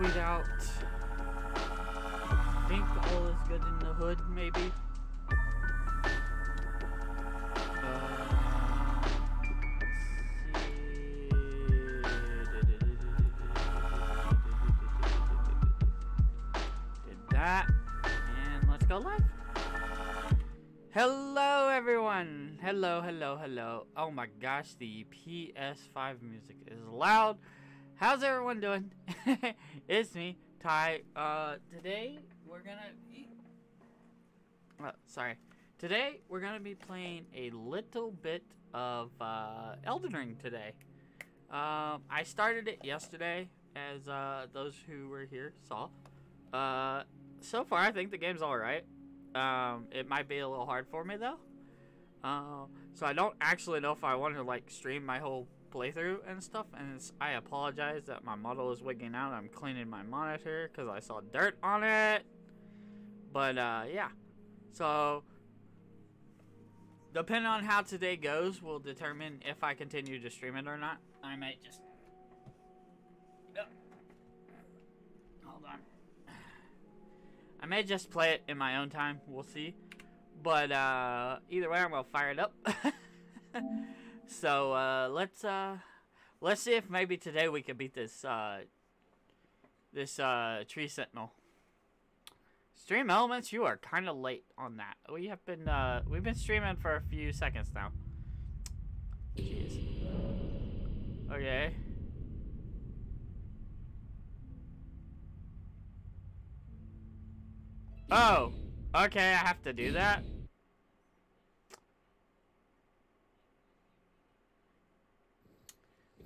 tweet out. I think all is good in the hood, maybe. Uh, Did that, and let's go live. Hello, everyone. Hello, hello, hello. Oh my gosh, the PS5 music is loud. How's everyone doing? it's me, Tai. Uh, today we're gonna. Oh, sorry. Today we're gonna be playing a little bit of uh, Elden Ring today. Um, I started it yesterday, as uh, those who were here saw. Uh, so far I think the game's all right. Um, it might be a little hard for me though. Uh, so I don't actually know if I want to like stream my whole playthrough and stuff. And I apologize that my model is wigging out. I'm cleaning my monitor because I saw dirt on it. But uh, yeah, so depending on how today goes, will determine if I continue to stream it or not. I might just. Oh. Hold on. I may just play it in my own time. We'll see. But uh, either way, I'm gonna fire it up. so uh, let's uh, let's see if maybe today we can beat this uh, this uh, tree sentinel. Stream elements, you are kind of late on that. We have been uh, we've been streaming for a few seconds now. Jeez. Okay. Oh, okay, I have to do that.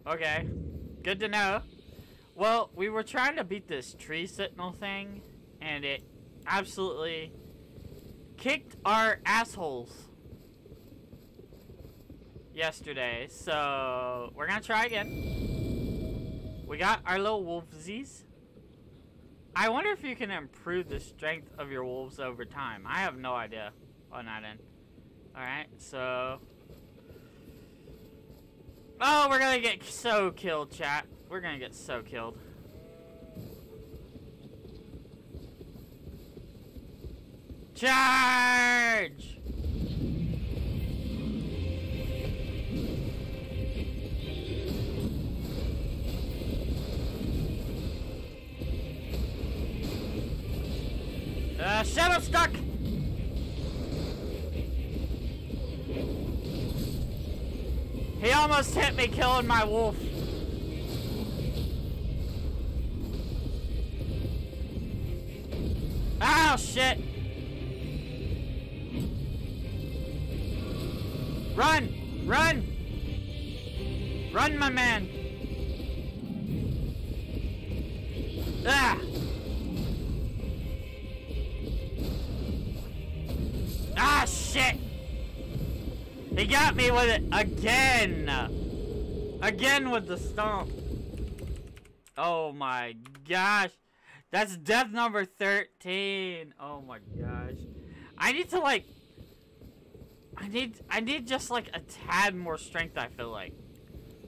Okay, good to know. Well, we were trying to beat this tree sentinel thing, and it absolutely kicked our assholes yesterday. So, we're gonna try again. We got our little wolvesies. I wonder if you can improve the strength of your wolves over time. I have no idea on that end. Alright, so... Oh, we're gonna get so killed, chat. We're gonna get so killed. Charge! Uh, shadow stuck! He almost hit me killing my wolf. Oh, shit! Run! Run! Run, my man! Ah! Ah, shit! He got me with it again! Again with the stomp. Oh my gosh. That's death number 13. Oh my gosh. I need to like... I need, I need just like a tad more strength, I feel like.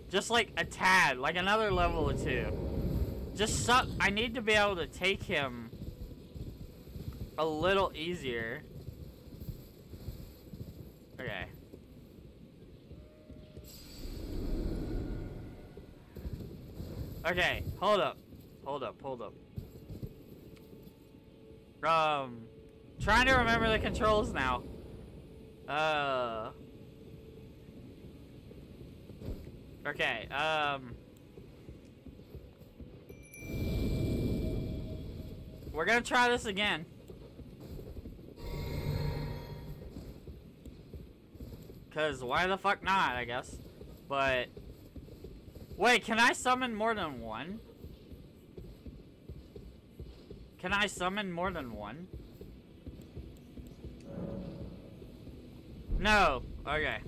Just like a tad, like another level or two. Just suck. I need to be able to take him a little easier. Okay. Okay, hold up. Hold up, hold up. Um, trying to remember the controls now. Uh. Okay, um. We're gonna try this again. Cause why the fuck not, I guess. But Wait, can I summon more than one? Can I summon more than one? No. Okay.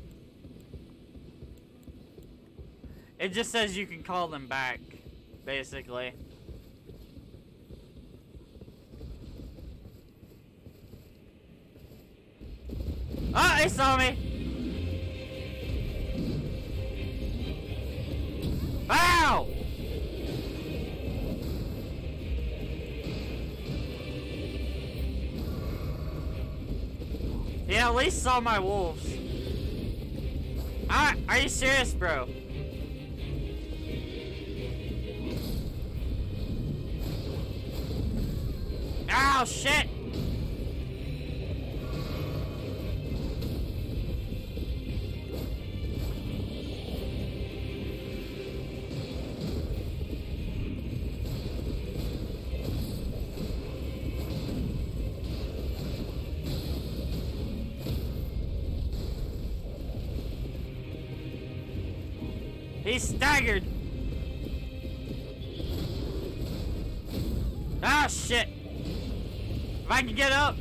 It just says you can call them back, basically. Ah, oh, he saw me! Ow! Yeah, at least saw my wolves. I, are you serious, bro? Ow, shit! Staggered. Ah, shit. If I can get up.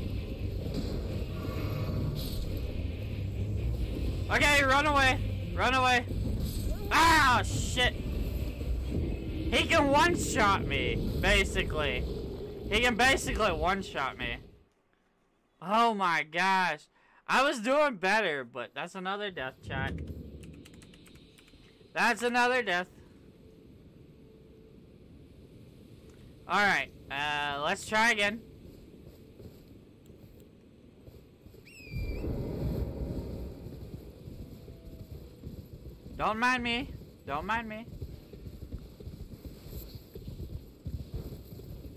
Okay, run away. Run away. Ah, shit. He can one-shot me, basically. He can basically one-shot me. Oh my gosh. I was doing better, but that's another death chat. That's another death. Alright, uh, let's try again. Don't mind me. Don't mind me.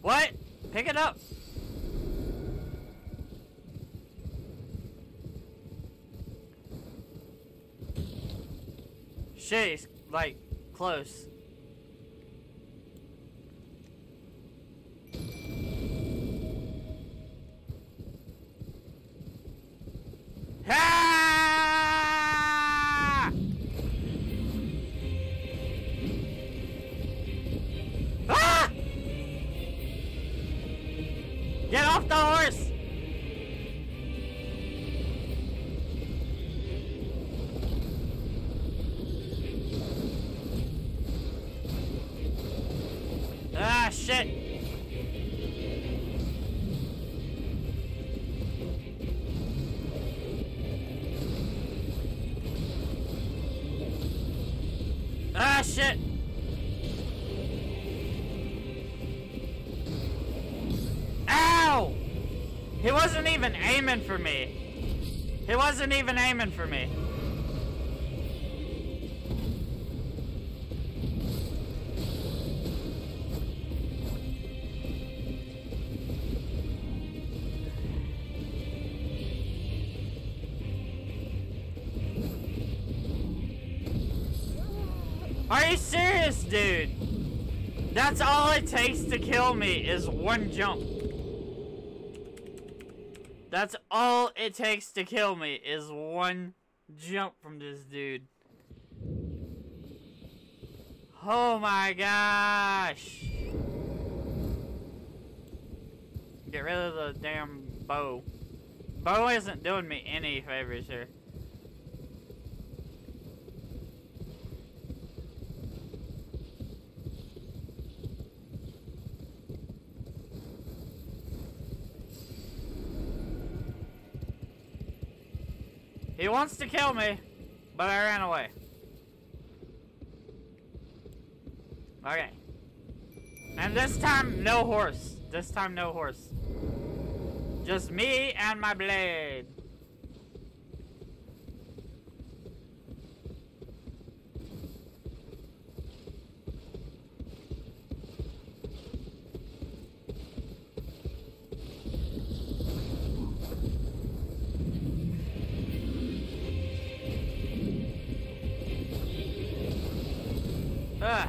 What? Pick it up. Shit, like, close. Ah! Ah! Get off the horse! Ah, shit! Ow! He wasn't even aiming for me. He wasn't even aiming for me. To kill me is one jump. That's all it takes to kill me is one jump from this dude. Oh my gosh. Get rid of the damn bow. Bow isn't doing me any favors here. He wants to kill me, but I ran away. Okay. And this time, no horse. This time, no horse. Just me and my blade. Ugh.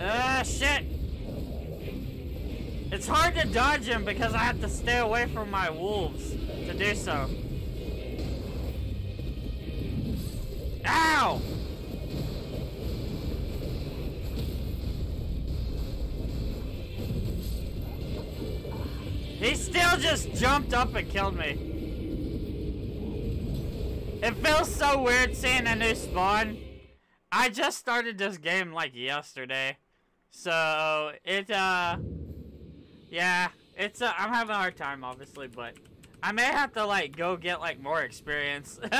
Ah, shit! It's hard to dodge him because I have to stay away from my wolves to do so. Ow! He still just jumped up and killed me. It feels so weird seeing a new spawn. I just started this game like yesterday. So, it, uh, yeah, it's, uh, I'm having a hard time, obviously, but I may have to, like, go get, like, more experience.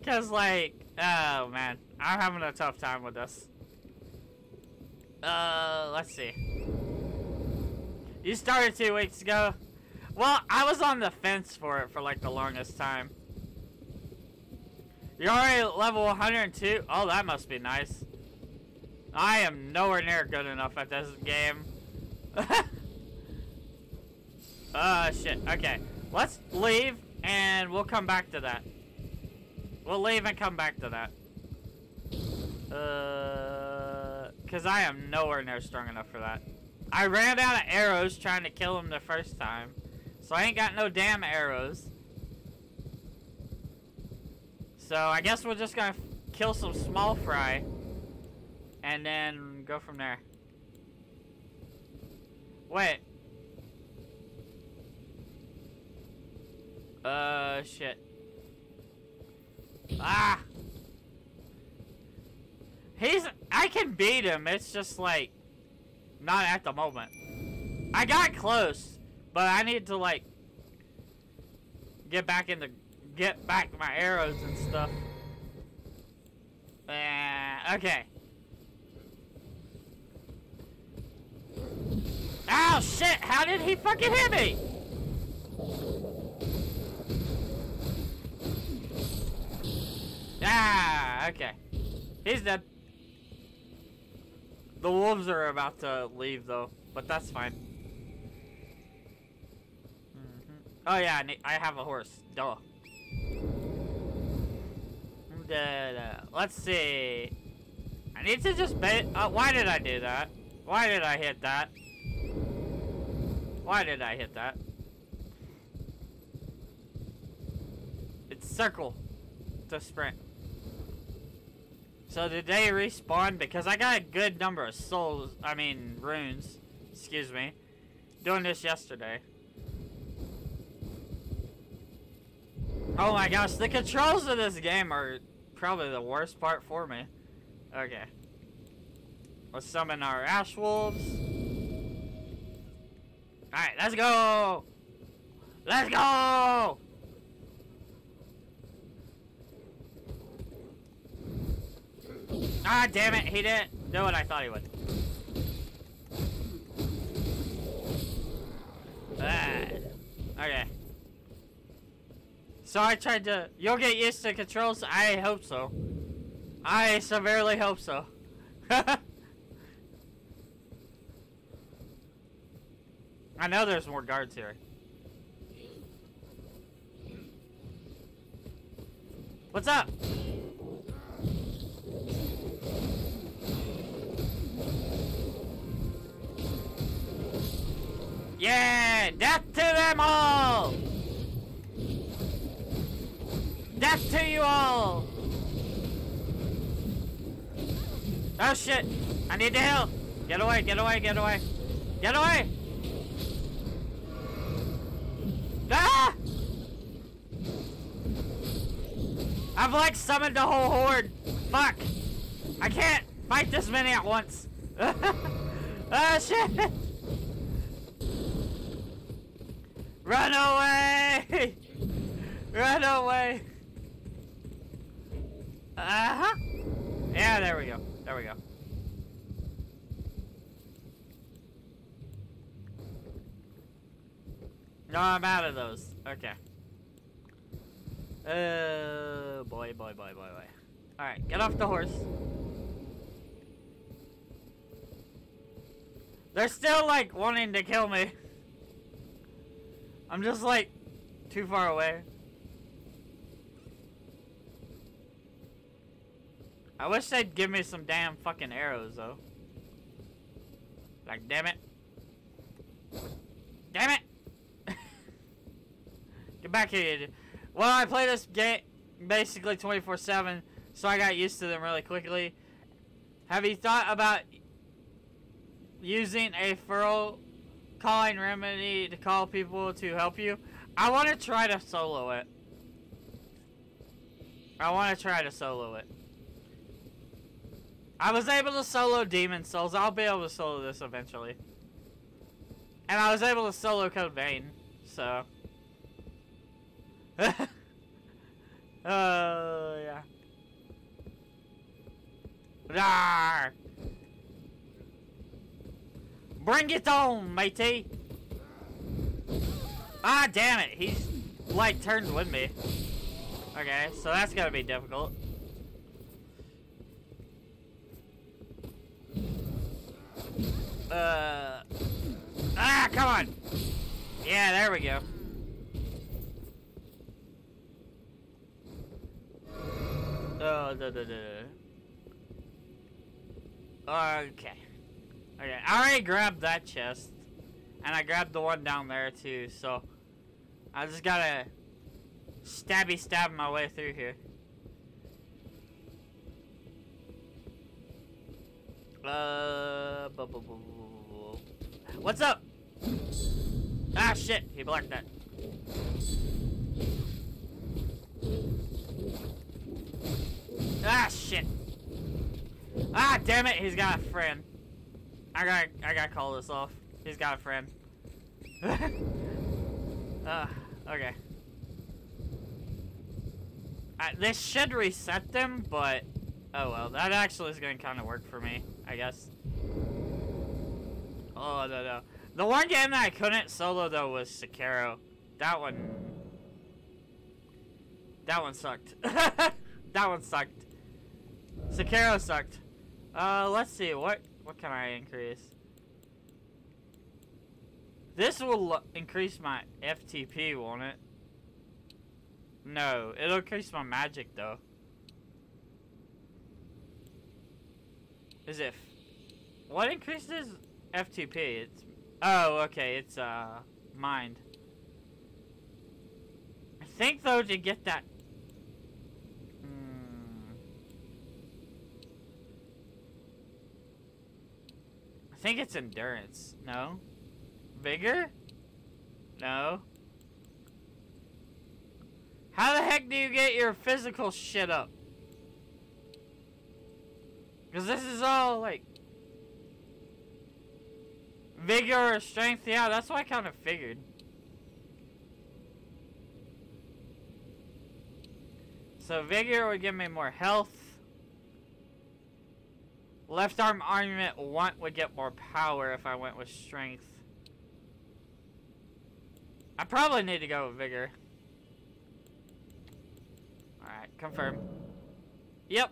Because, like, oh, man, I'm having a tough time with this. Uh, let's see. You started two weeks ago. Well, I was on the fence for it for like the longest time. You're already level 102? Oh, that must be nice. I am nowhere near good enough at this game. uh, shit. Okay. Let's leave, and we'll come back to that. We'll leave and come back to that. Uh, because I am nowhere near strong enough for that. I ran out of arrows trying to kill him the first time. So I ain't got no damn arrows. So I guess we're just gonna kill some small fry. And then go from there. Wait. Uh, shit. Ah! He's- I can beat him, it's just like, not at the moment. I got close, but I need to like, get back into, get back my arrows and stuff. Uh, okay. Ow, shit! How did he fucking hit me? Ah, okay. He's dead. The wolves are about to leave, though, but that's fine. Mm -hmm. Oh, yeah, I, I have a horse. Duh. Let's see. I need to just. Uh, why did I do that? Why did I hit that? Why did I hit that? It's circle to sprint. So did they respawn? Because I got a good number of souls, I mean runes, excuse me, doing this yesterday. Oh my gosh, the controls of this game are probably the worst part for me. Okay. Let's summon our ash wolves. Alright, let's go! Let's go! Ah, damn it, he didn't do what I thought he would. Ah, okay. So I tried to... You'll get used to controls? I hope so. I severely hope so. I know there's more guards here. What's up? Yeah! Death to them all! Death to you all! Oh shit! I need to heal! Get away, get away, get away! Get away! Ah! I've like summoned the whole horde. Fuck! I can't fight this many at once. Ah shit! Run away! Run away! Uh-huh. Yeah, there we go. There we go. No, I'm out of those. Okay. Uh, boy, boy, boy, boy, boy. Alright, get off the horse. They're still, like, wanting to kill me. I'm just, like, too far away. I wish they'd give me some damn fucking arrows, though. Like, damn it. Damn it! Get back here. Well, I play this game basically 24-7, so I got used to them really quickly. Have you thought about using a furrow calling remedy to call people to help you? I want to try to solo it. I want to try to solo it. I was able to solo Demon Souls. I'll be able to solo this eventually. And I was able to solo Code Vein, so... Oh, uh, yeah. Rawr! Bring it on, matey! Ah, damn it! He's, like, turned with me. Okay, so that's gonna be difficult. Uh... Ah, come on! Yeah, there we go. Oh, da, da, da. Okay. Okay, I already grabbed that chest. And I grabbed the one down there too, so... I just gotta... Stabby stab my way through here. Uh... Bu -bu -bu What's up? Ah, shit. He blocked that. Ah, shit. Ah, damn it. He's got a friend. I gotta, I gotta call this off. He's got a friend. uh, okay. Uh, this should reset them, but... Oh well, that actually is gonna kind of work for me, I guess. Oh, no, no. The one game that I couldn't solo, though, was Sekiro. That one... That one sucked. that one sucked. Sekiro sucked. Uh, let's see. What what can I increase? This will increase my FTP, won't it? No, it'll increase my magic, though. Is it... What increases FTP? It's... Oh, okay, it's, uh, mind. I think, though, to get that I think it's endurance. No? Vigor? No. How the heck do you get your physical shit up? Because this is all, like... Vigor or strength? Yeah, that's what I kind of figured. So Vigor would give me more health. Left arm armament want would get more power if I went with strength. I probably need to go with vigor. Alright, confirm. Yep.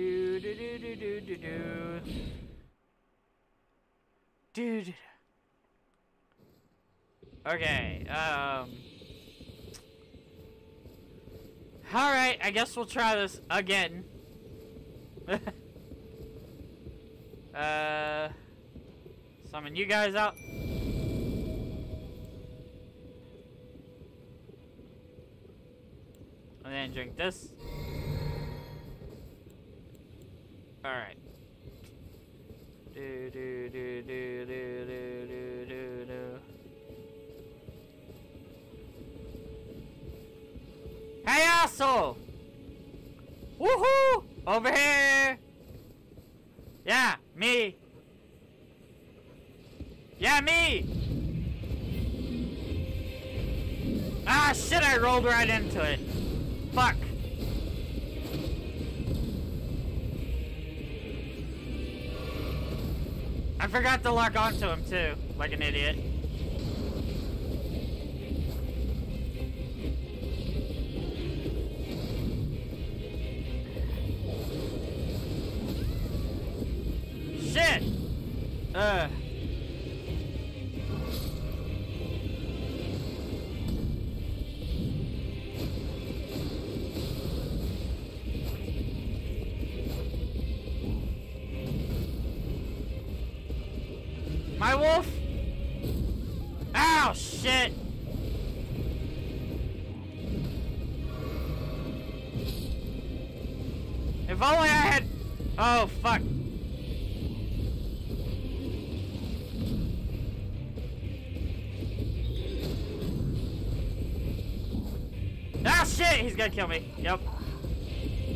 Do do do do do do do. Dude. Okay, um... Alright, I guess we'll try this again. uh... Summon you guys out. And then drink this. Alright. Do do do do do do do do do Hey, asshole! Woohoo! Over here! Yeah, me. Yeah, me! Ah, shit, I rolled right into it. Fuck. I forgot to lock onto him, too, like an idiot. Gonna kill me. Yep.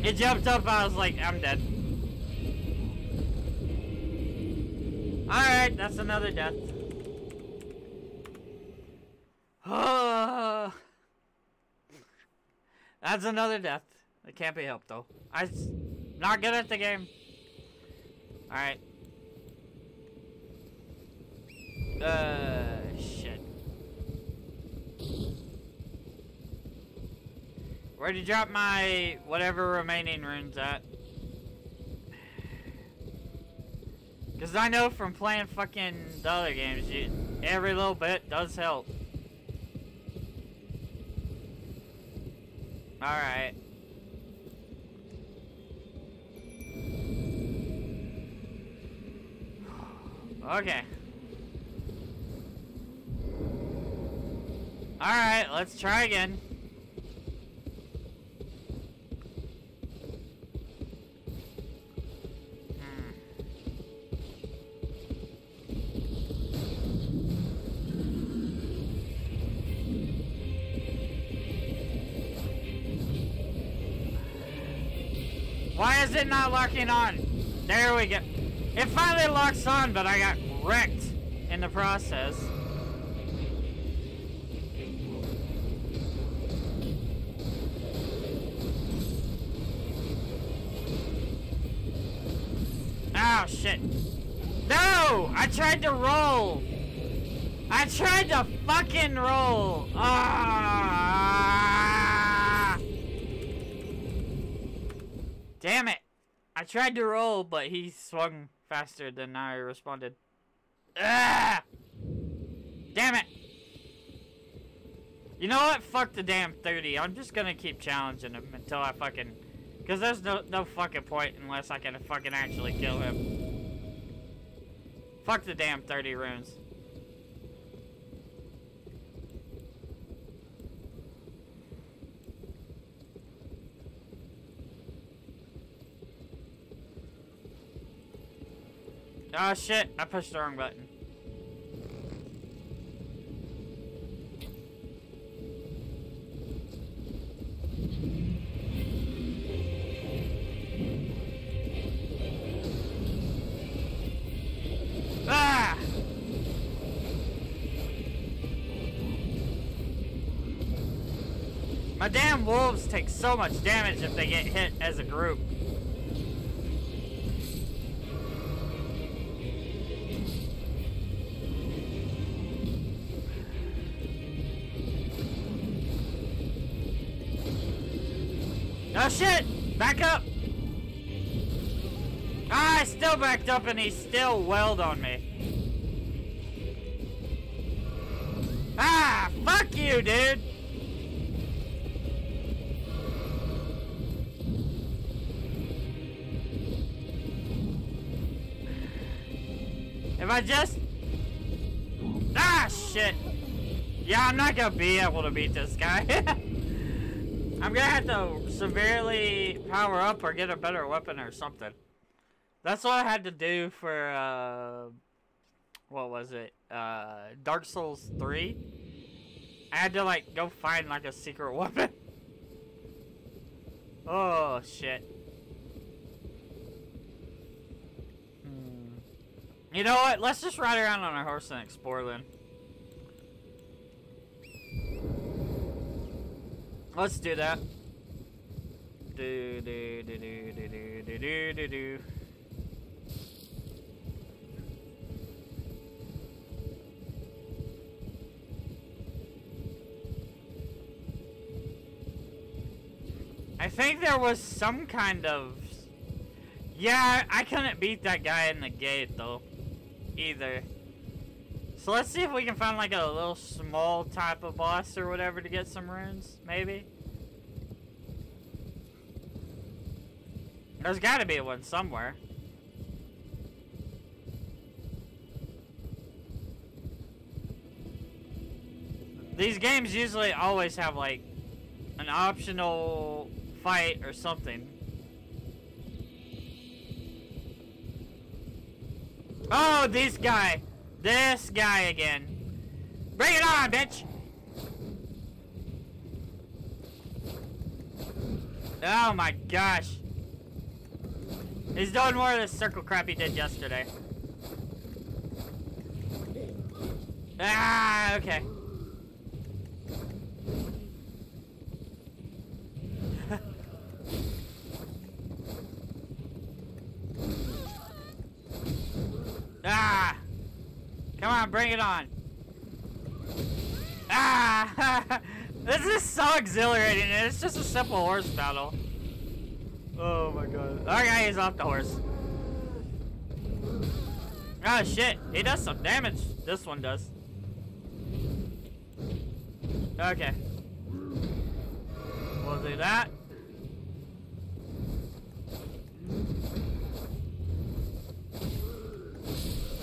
It jumped up, I was like, I'm dead. Alright, that's another death. That's another death. It can't be helped though. I'm not good at the game. Alright. Uh, shit. Where'd you drop my whatever remaining runes at? Because I know from playing fucking the other games, you, every little bit does help. Alright. Okay. Alright, let's try again. It not locking on? There we go. It finally locks on, but I got wrecked in the process. Oh, shit. No! I tried to roll! I tried to fucking roll! Ah! Tried to roll, but he swung faster than I responded. Ah! Damn it! You know what? Fuck the damn 30. I'm just gonna keep challenging him until I fucking... Because there's no, no fucking point unless I can fucking actually kill him. Fuck the damn 30 runes. Oh shit, I pushed the wrong button. Ah! My damn wolves take so much damage if they get hit as a group. Up and he still welled on me. Ah, fuck you, dude! If I just... Ah, shit! Yeah, I'm not gonna be able to beat this guy. I'm gonna have to severely power up or get a better weapon or something. That's what I had to do for, uh, what was it? Uh, Dark Souls 3. I had to, like, go find, like, a secret weapon. oh, shit. Hmm. You know what? Let's just ride around on our horse and explore then. Let's do that. Do do do do do do do do do I think there was some kind of... Yeah, I couldn't beat that guy in the gate, though. Either. So let's see if we can find, like, a little small type of boss or whatever to get some runes, maybe? There's gotta be one somewhere. These games usually always have, like, an optional fight or something. Oh, this guy. This guy again. Bring it on, bitch! Oh my gosh. He's doing more of the circle crap he did yesterday. Ah, okay. It on. Ah! this is so exhilarating, it's just a simple horse battle. Oh my god. Our guy is off the horse. Oh shit, he does some damage. This one does. Okay. We'll do that.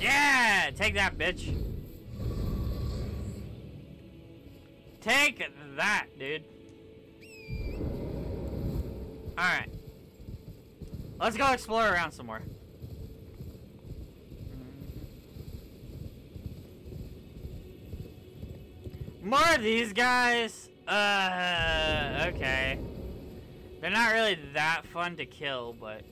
Yeah! Take that, bitch. Take that, dude. Alright. Let's go explore around some more. More of these guys? Uh, okay. They're not really that fun to kill, but...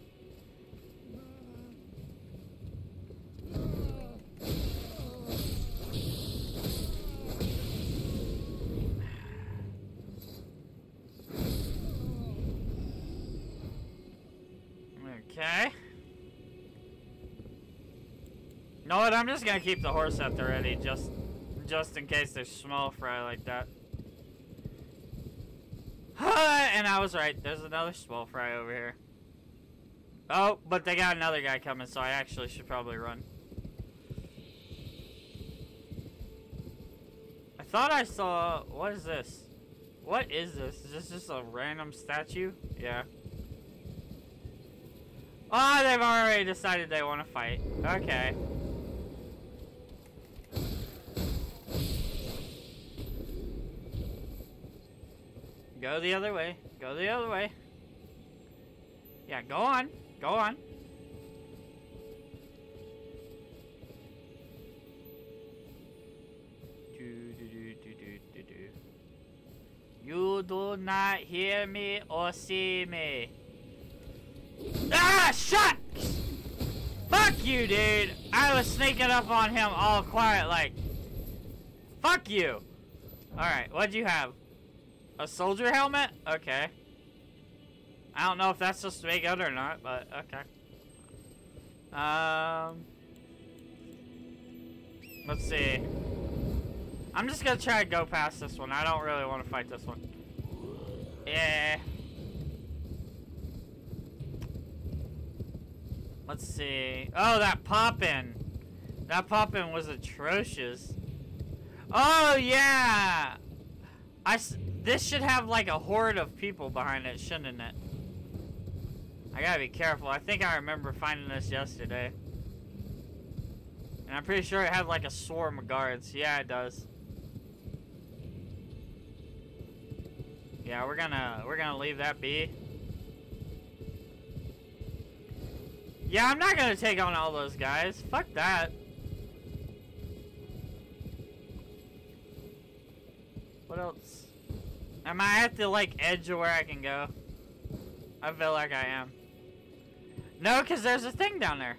Okay. know what? I'm just gonna keep the horse at the ready, just, just in case there's small fry like that. and I was right. There's another small fry over here. Oh, but they got another guy coming, so I actually should probably run. I thought I saw... What is this? What is this? Is this just a random statue? Yeah. Oh, they've already decided they want to fight. Okay. Go the other way. Go the other way. Yeah, go on. Go on. Do, do, do. You do not hear me or see me. Ah, shut! Fuck you, dude. I was sneaking up on him all quiet like. Fuck you. Alright, what'd you have? A soldier helmet? Okay. I don't know if that's supposed to be good or not, but okay. Um, let's see. I'm just gonna try to go past this one. I don't really want to fight this one. Yeah. Let's see. Oh, that poppin'. That poppin' was atrocious. Oh, yeah! I s this should have like a horde of people behind it, shouldn't it? I gotta be careful. I think I remember finding this yesterday. And I'm pretty sure it had like a swarm of guards. Yeah, it does. Yeah, we're gonna we're gonna leave that be. Yeah, I'm not gonna take on all those guys. Fuck that. What else? Am I at the, like, edge of where I can go? I feel like I am. No, because there's a thing down there.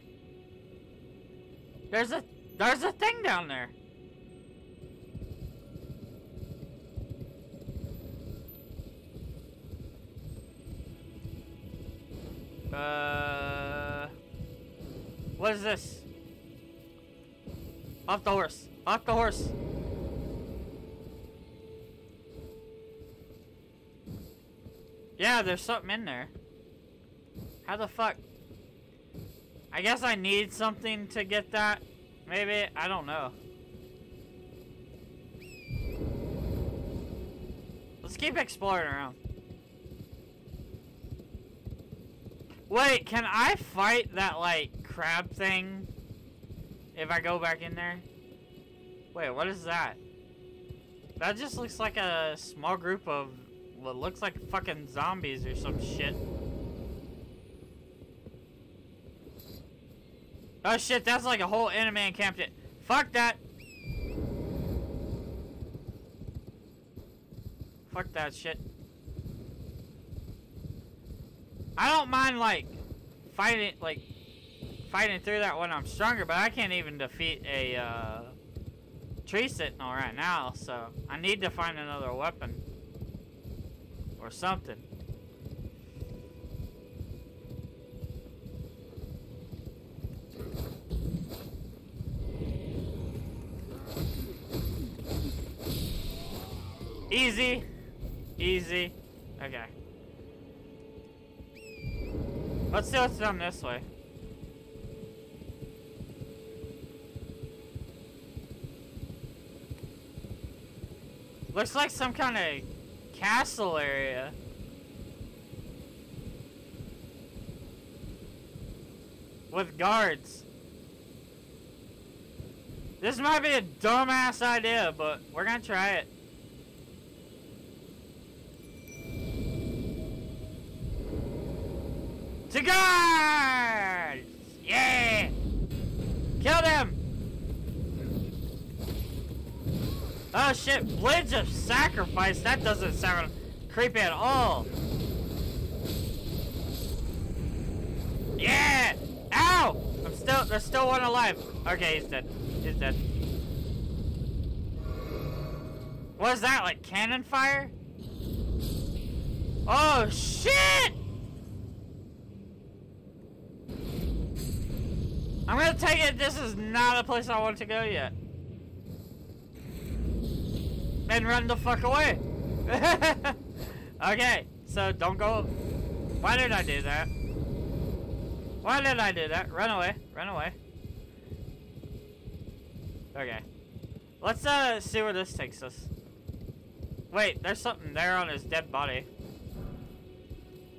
There's a, there's a thing down there. Uh, what is this? Off the horse. Off the horse. Yeah, there's something in there. How the fuck? I guess I need something to get that. Maybe, I don't know. Let's keep exploring around. Wait, can I fight that, like, crab thing if I go back in there? Wait, what is that? That just looks like a small group of what looks like fucking zombies or some shit. Oh shit, that's like a whole enemy encampment. Fuck that. Fuck that shit. I don't mind like fighting like fighting through that when I'm stronger, but I can't even defeat a uh, tree sentinel right now, so I need to find another weapon or something. Easy. Easy. Okay. Let's see what's done this way. Looks like some kind of castle area. With guards. This might be a dumbass idea, but we're gonna try it. To guards! Yeah! Kill them! Oh shit, Blades of Sacrifice? That doesn't sound creepy at all. Yeah! Ow! I'm still, there's still one alive. Okay, he's dead. He's dead. What is that, like cannon fire? Oh shit! I'm gonna take it this is not a place I want to go yet. And run the fuck away. okay, so don't go. Why did I do that? Why did I do that? Run away. Run away. Okay. Let's uh see where this takes us. Wait, there's something there on his dead body.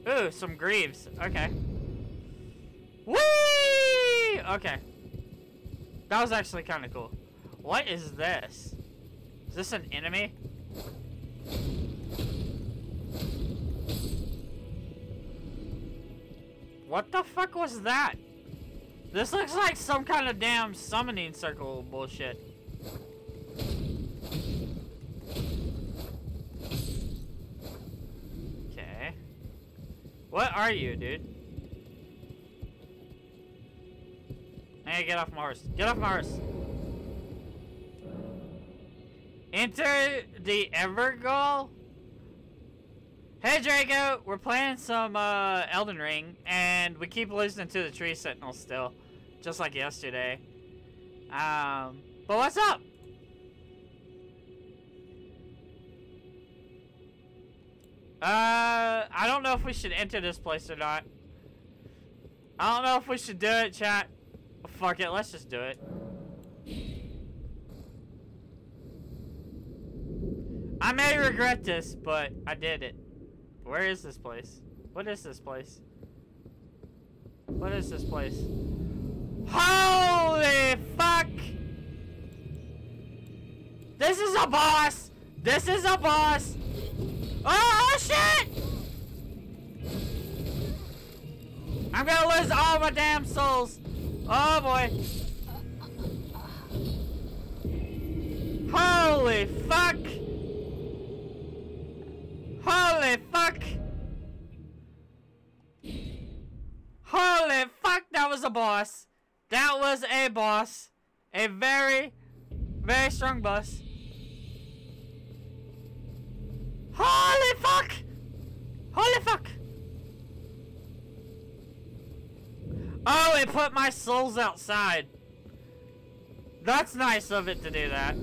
Ooh, some greaves. Okay. Whee! Okay. That was actually kind of cool. What is this? Is this an enemy? What the fuck was that? This looks like some kind of damn summoning circle bullshit. Okay. What are you, dude? Hey, get off Mars. Get off Mars. Enter the Evergaol? Hey Draco, we're playing some uh, Elden Ring, and we keep listening to the Tree Sentinel still, just like yesterday. Um, but what's up? Uh, I don't know if we should enter this place or not. I don't know if we should do it, chat. Fuck it, let's just do it. I may regret this, but I did it. Where is this place? What is this place? What is this place? Holy fuck! This is a boss! This is a boss! Oh, oh shit! I'm gonna lose all my damn souls. Oh boy. Holy fuck! Holy fuck! Holy fuck, that was a boss. That was a boss. A very, very strong boss. Holy fuck! Holy fuck! Oh, it put my souls outside. That's nice of it to do that.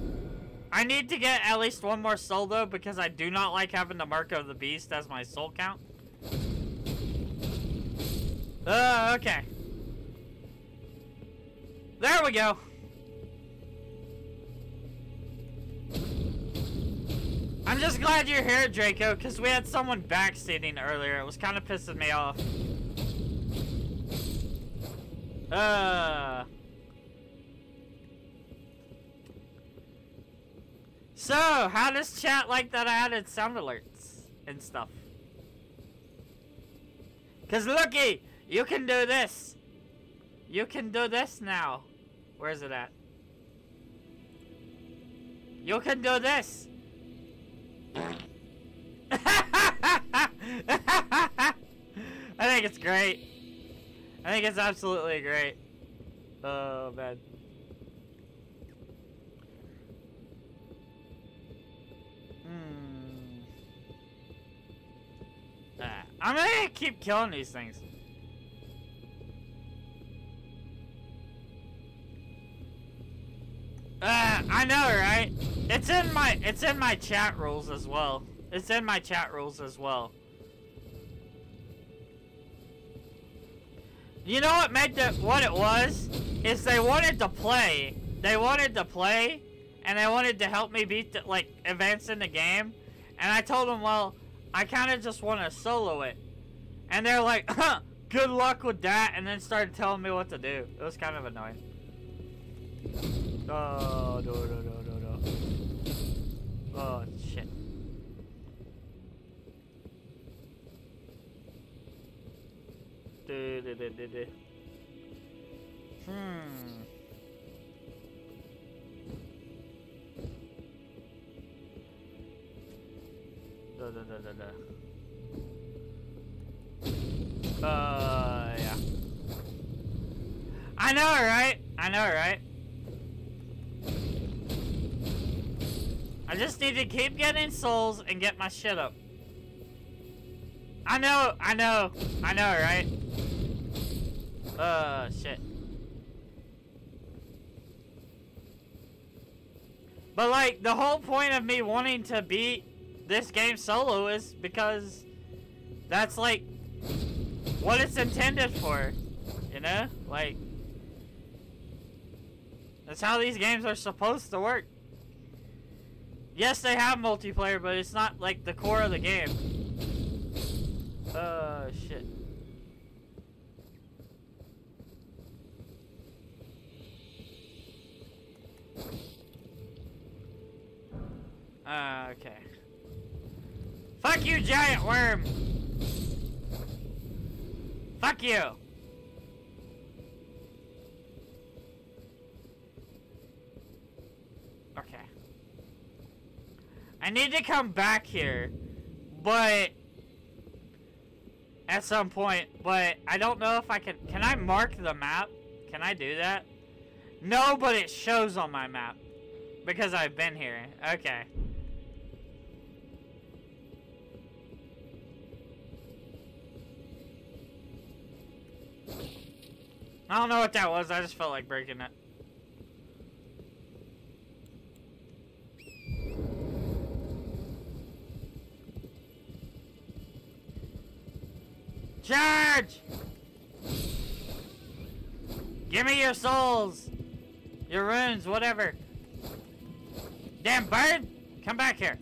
I need to get at least one more soul though because I do not like having the mark of the beast as my soul count. Uh, okay. There we go. I'm just glad you're here, Draco, because we had someone backseating earlier. It was kind of pissing me off. Uh... So, how does chat like that I added sound alerts and stuff? Cause looky, you can do this. You can do this now. Where is it at? You can do this. I think it's great. I think it's absolutely great. Oh, man. I'm gonna keep killing these things. Ah, I know, right? It's in my it's in my chat rules as well. It's in my chat rules as well. You know what made the what it was? Is they wanted to play. They wanted to play and they wanted to help me beat the, like advance in the game. And I told them, well, I kind of just want to solo it. And they're like, huh, good luck with that, and then started telling me what to do. It was kind of annoying. Oh, no, no, no, no, no. Oh, shit. Du, du, du, du, du. Hmm. Da, da, da, da, da. Uh, yeah. I know, right? I know, right? I just need to keep getting souls and get my shit up. I know, I know, I know, right? Uh, shit. But like, the whole point of me wanting to beat this game solo is because that's like what it's intended for. You know? Like, that's how these games are supposed to work. Yes, they have multiplayer, but it's not like the core of the game. Uh, shit. Uh, okay. Fuck you, giant worm! Fuck you! Okay. I need to come back here, but at some point, but I don't know if I can, can I mark the map? Can I do that? No, but it shows on my map because I've been here. Okay. I don't know what that was. I just felt like breaking it. Charge! Give me your souls! Your runes, whatever. Damn bird! Come back here.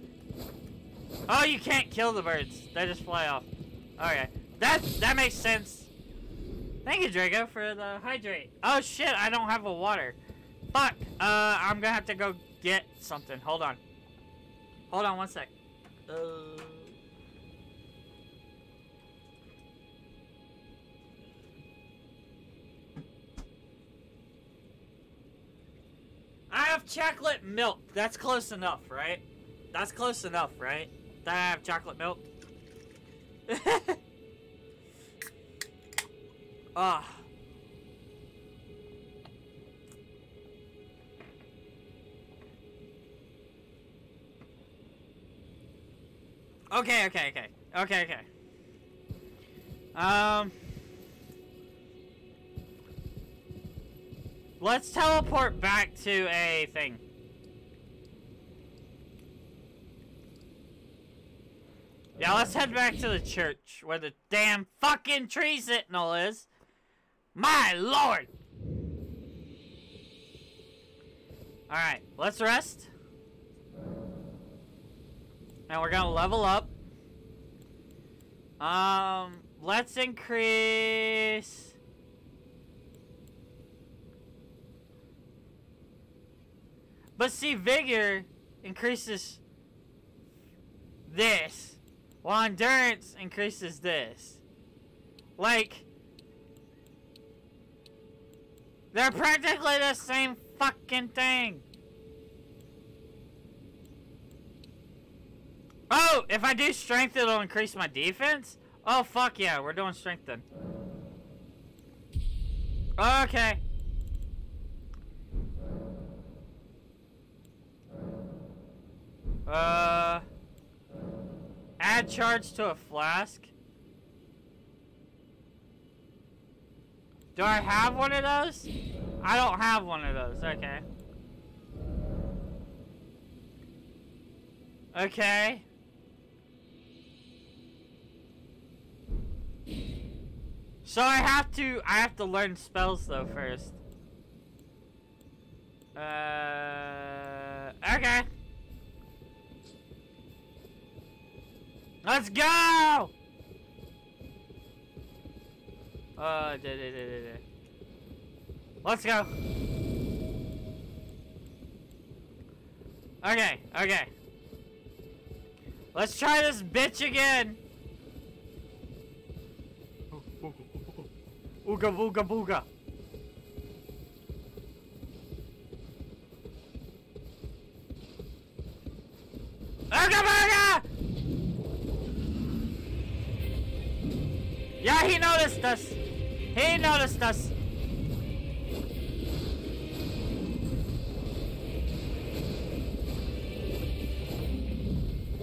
Oh, you can't kill the birds. They just fly off. Okay. That, that makes sense. Thank you, Draco, for the hydrate. Oh, shit, I don't have a water. Fuck. Uh, I'm gonna have to go get something. Hold on. Hold on one sec. Uh... I have chocolate milk. That's close enough, right? That's close enough, right? That I have chocolate milk. Ah. Okay, okay, okay. Okay, okay. Um... Let's teleport back to a thing. Yeah, let's head back to the church where the damn fucking tree sentinel is. My lord! Alright, let's rest. And we're gonna level up. Um, let's increase... But see, Vigor increases this, while Endurance increases this. Like, they're practically the same fucking thing. Oh, if I do strength, it'll increase my defense? Oh, fuck yeah, we're doing strength then. Okay. Uh... Add charge to a flask? Do I have one of those? I don't have one of those. Okay. Okay. So I have to I have to learn spells though first. Uh okay. Let's go! Uh, da, da, da, da, Let's go. Okay, okay. Let's try this bitch again. Ooga booga booga. Ooga booga! Yeah, he noticed us. He noticed us.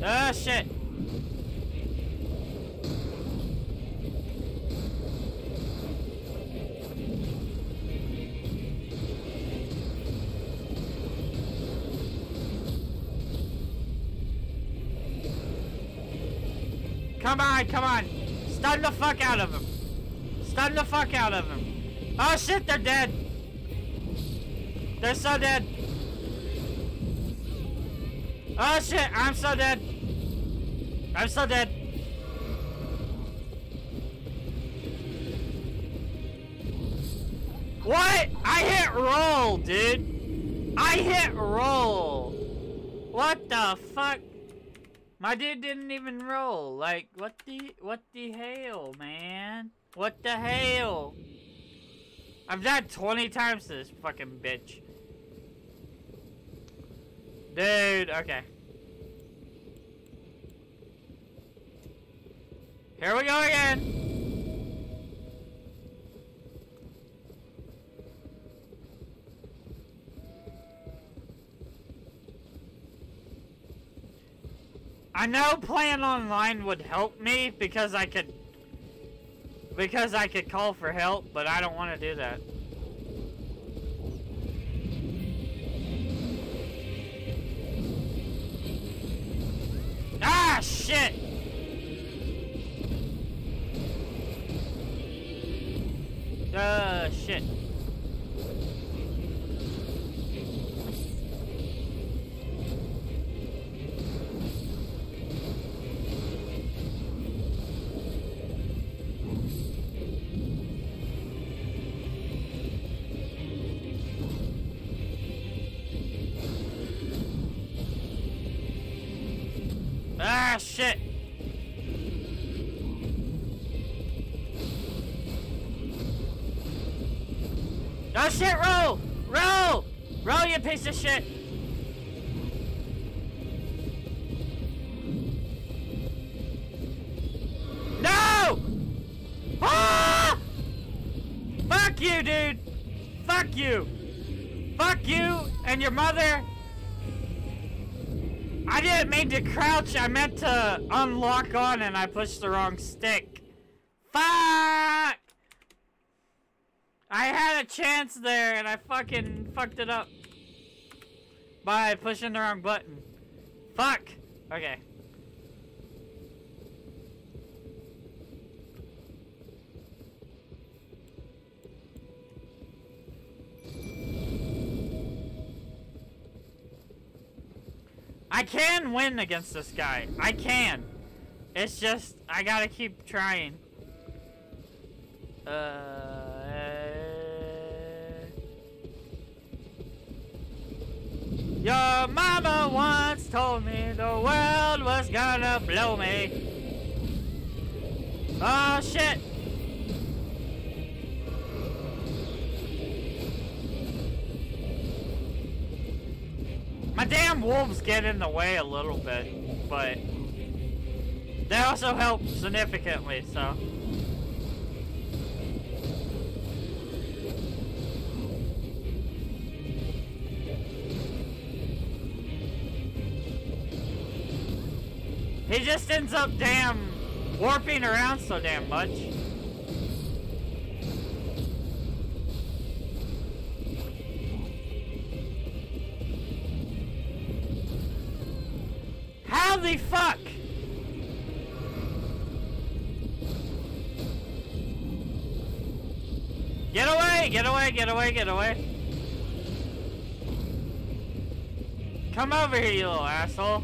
Oh ah, shit. Come on, come on. Stun the fuck out of him. Stun the fuck out of him. Oh shit, they're dead. They're so dead. Oh shit, I'm so dead. I'm so dead. What? I hit roll, dude. I hit roll. What the fuck? My dude didn't even roll. Like, what the, what the hell, man? What the hell? I've died 20 times to this fucking bitch. Dude, okay. Here we go again. I know playing online would help me because I could because I could call for help, but I don't want to do that. Ah, shit! Uh, shit. Piece of shit! No! Ah! Fuck you, dude! Fuck you! Fuck you and your mother! I didn't mean to crouch, I meant to unlock on and I pushed the wrong stick. Fuck! I had a chance there and I fucking fucked it up. By pushing the wrong button. Fuck! Okay. I can win against this guy. I can. It's just, I gotta keep trying. Uh... Your mama once told me the world was gonna blow me. Oh shit! My damn wolves get in the way a little bit, but they also help significantly, so. He just ends up damn warping around so damn much. How Holy fuck! Get away, get away, get away, get away. Come over here, you little asshole.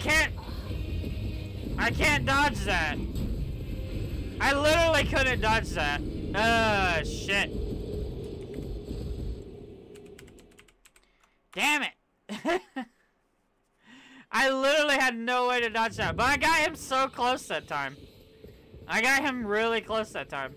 Can't... I can't dodge that. I literally couldn't dodge that. Uh, shit. Damn it. I literally had no way to dodge that. But I got him so close that time. I got him really close that time.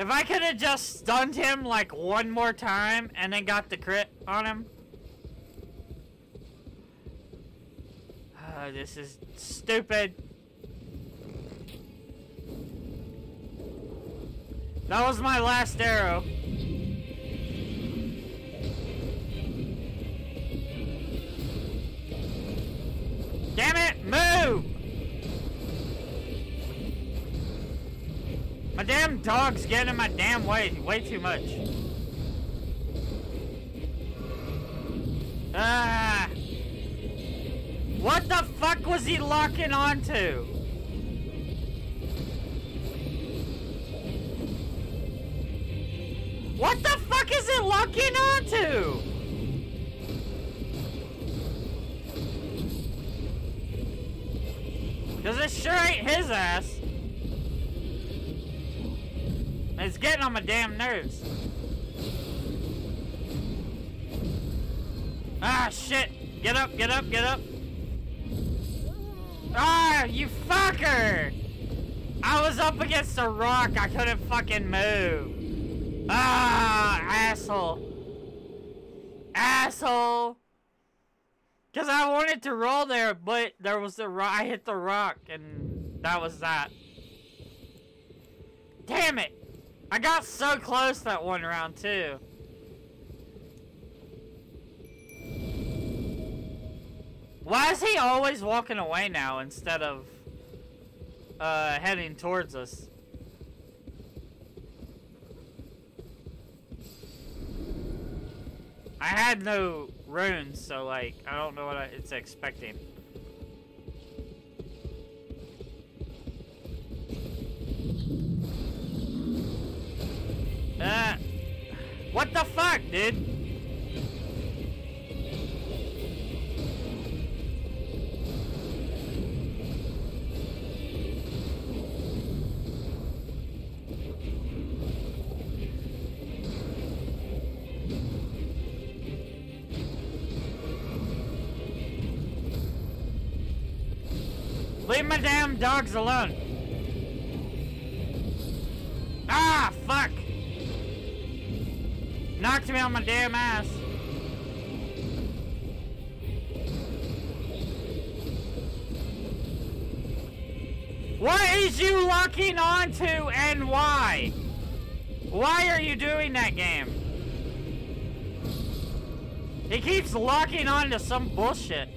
If I could have just stunned him like one more time and then got the crit on him. Uh, this is stupid. That was my last arrow. Damn dog's getting in my damn way way too much. Ah! What the fuck was he locking onto? What the fuck is it locking onto? Cause it sure ain't his ass. It's getting on my damn nerves. Ah, shit. Get up, get up, get up. Ah, you fucker! I was up against a rock. I couldn't fucking move. Ah, asshole. Asshole. Because I wanted to roll there, but there was the rock. I hit the rock, and that was that. Damn it! I got so close that one round, too. Why is he always walking away now instead of uh, heading towards us? I had no runes, so like, I don't know what I, it's expecting. Uh, what the fuck, dude? Leave my damn dogs alone. Ah, fuck. Knocked me on my damn ass. What is you locking onto and why? Why are you doing that game? He keeps locking onto some bullshit.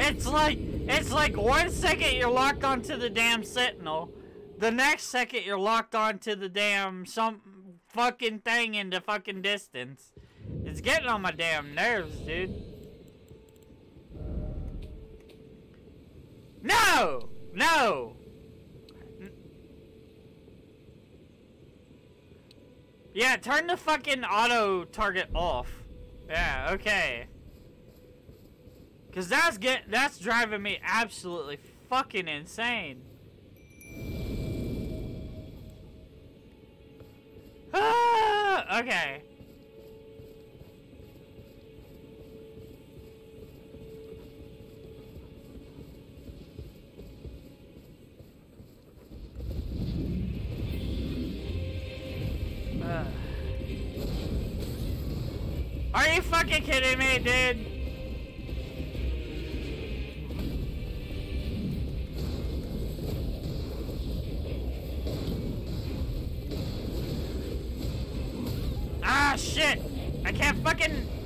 It's like, it's like one second you're locked onto the damn Sentinel, the next second you're locked onto the damn some fucking thing in the fucking distance. It's getting on my damn nerves, dude. No! No! Yeah, turn the fucking auto target off. Yeah, okay. Cause that's get that's driving me absolutely fucking insane. Ah, okay. Are you fucking kidding me, dude? Ah, shit! I can't fucking...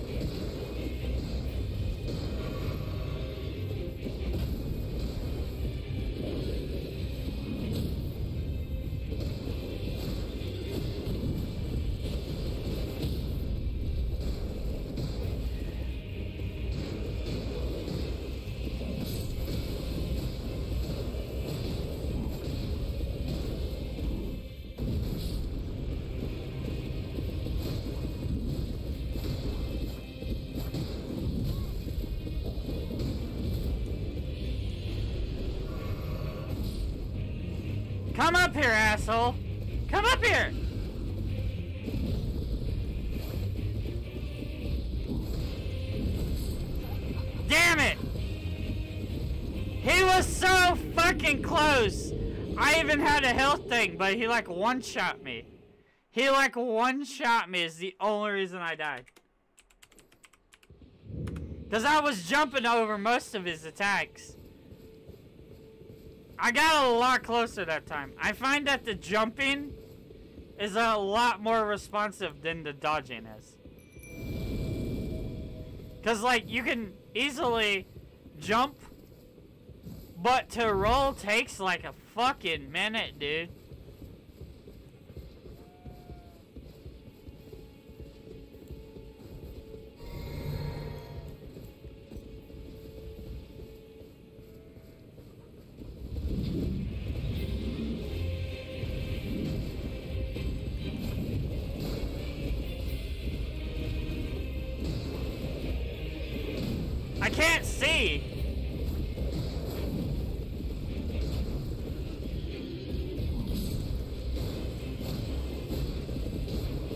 Come up here, asshole! Come up here! Damn it! He was so fucking close! I even had a health thing, but he like one-shot me. He like one-shot me is the only reason I died. Because I was jumping over most of his attacks. I got a lot closer that time. I find that the jumping is a lot more responsive than the dodging is. Because, like, you can easily jump, but to roll takes like a fucking minute, dude. Can't see.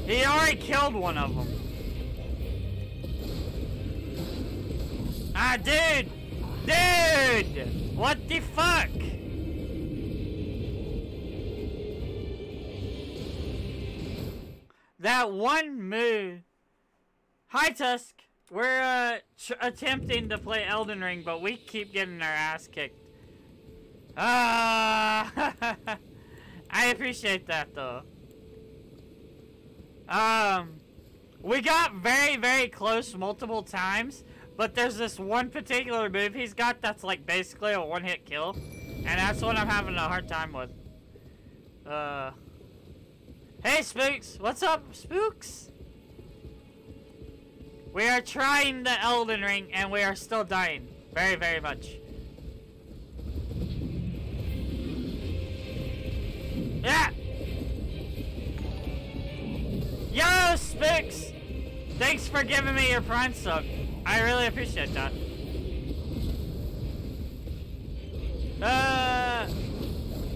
He already killed one of them. Ah, dude! Dude! What the fuck? That one move. Hi, Tusk. We're uh, attempting to play Elden Ring, but we keep getting our ass kicked. Ah, I appreciate that though. Um, we got very, very close multiple times, but there's this one particular move he's got that's like basically a one-hit kill, and that's what I'm having a hard time with. Uh, hey Spooks, what's up, Spooks? We are trying the Elden Ring and we are still dying. Very, very much. Yeah! Yo, Spix! Thanks for giving me your Prime sub. I really appreciate that. Uh,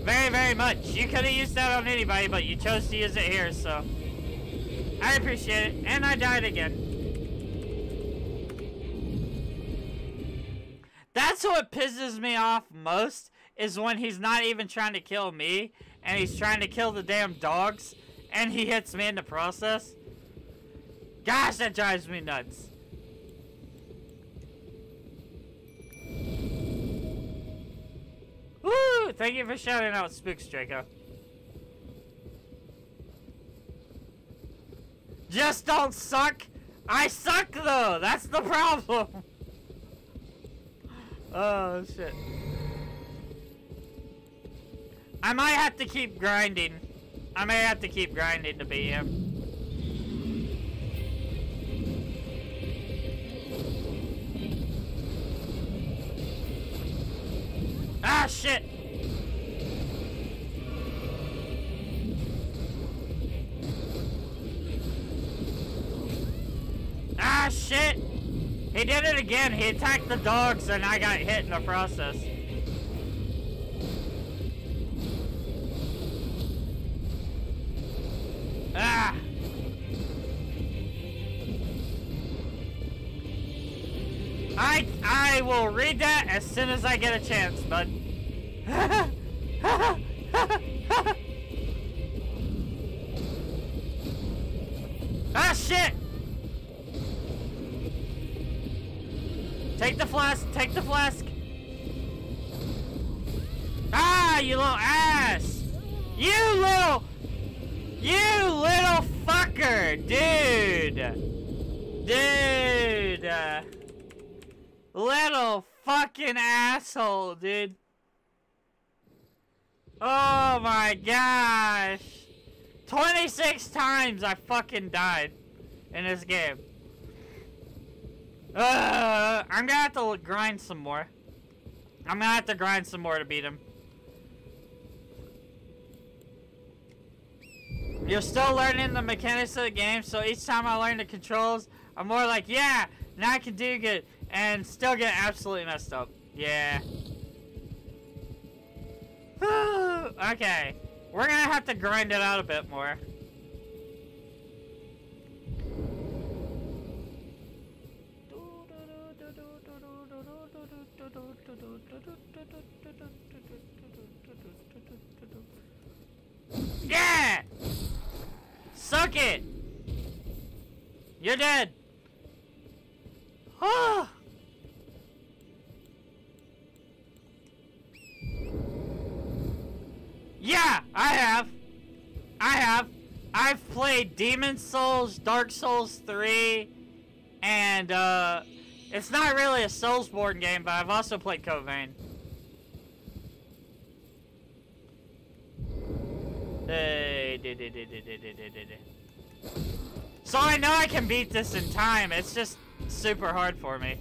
very, very much. You could have used that on anybody, but you chose to use it here, so... I appreciate it, and I died again. That's what pisses me off most is when he's not even trying to kill me and he's trying to kill the damn dogs and he hits me in the process. Gosh, that drives me nuts. Woo! Thank you for shouting out Spooks, Draco. Just don't suck. I suck though. That's the problem. Oh, shit. I might have to keep grinding. I may have to keep grinding to beat him. Ah, shit! Ah, shit! He did it again. He attacked the dogs and I got hit in the process. Ah! I I will read that as soon as I get a chance, bud. Take the flask! Take the flask! Ah, you little ass! You little... You little fucker, dude! Dude! Little fucking asshole, dude. Oh my gosh. 26 times I fucking died in this game. Uh, I'm gonna have to grind some more. I'm gonna have to grind some more to beat him. You're still learning the mechanics of the game, so each time I learn the controls, I'm more like, yeah, now I can do good, and still get absolutely messed up. Yeah. okay. We're gonna have to grind it out a bit more. Yeah! Suck it! You're dead! Ah! yeah, I have. I have. I've played Demon Souls, Dark Souls 3, and uh, it's not really a Soulsborne game, but I've also played Code Vein. So I know I can beat this in time. It's just super hard for me.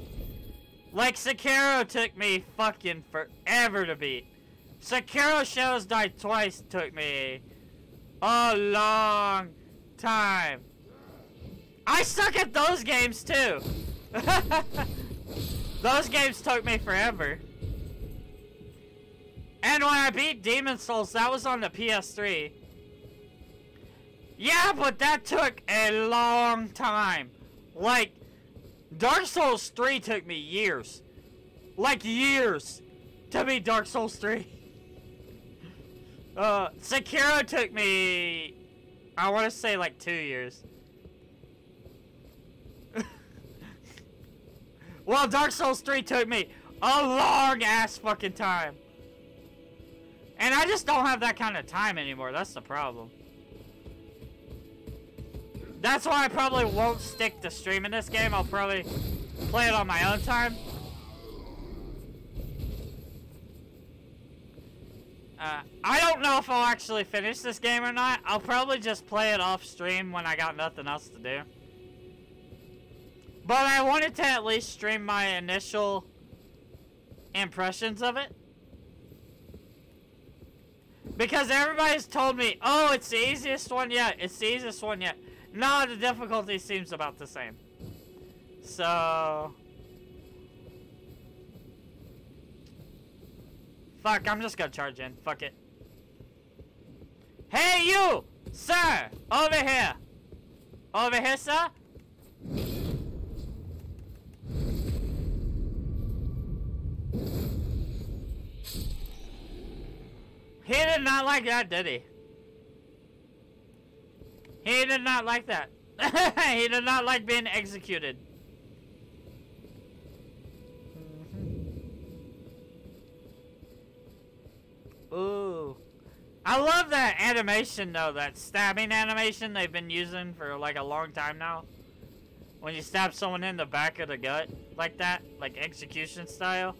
Like Sekiro took me fucking forever to beat. Sekiro Shadows Die Twice took me a long time. I suck at those games too. those games took me forever. And when I beat Demon Souls, that was on the PS3. Yeah, but that took a long time. Like, Dark Souls 3 took me years. Like, years to beat Dark Souls 3. Uh, Sekiro took me, I want to say like two years. well, Dark Souls 3 took me a long ass fucking time. And I just don't have that kind of time anymore. That's the problem. That's why I probably won't stick to streaming this game. I'll probably play it on my own time. Uh, I don't know if I'll actually finish this game or not. I'll probably just play it off stream when I got nothing else to do. But I wanted to at least stream my initial impressions of it. Because everybody's told me, oh, it's the easiest one yet. It's the easiest one yet. No, the difficulty seems about the same. So... Fuck, I'm just gonna charge in. Fuck it. Hey, you! Sir! Over here! Over here, sir? He did not like that, did he? He did not like that. he did not like being executed. Mm-hmm. Ooh. I love that animation though, that stabbing animation they've been using for like a long time now. When you stab someone in the back of the gut, like that, like execution style.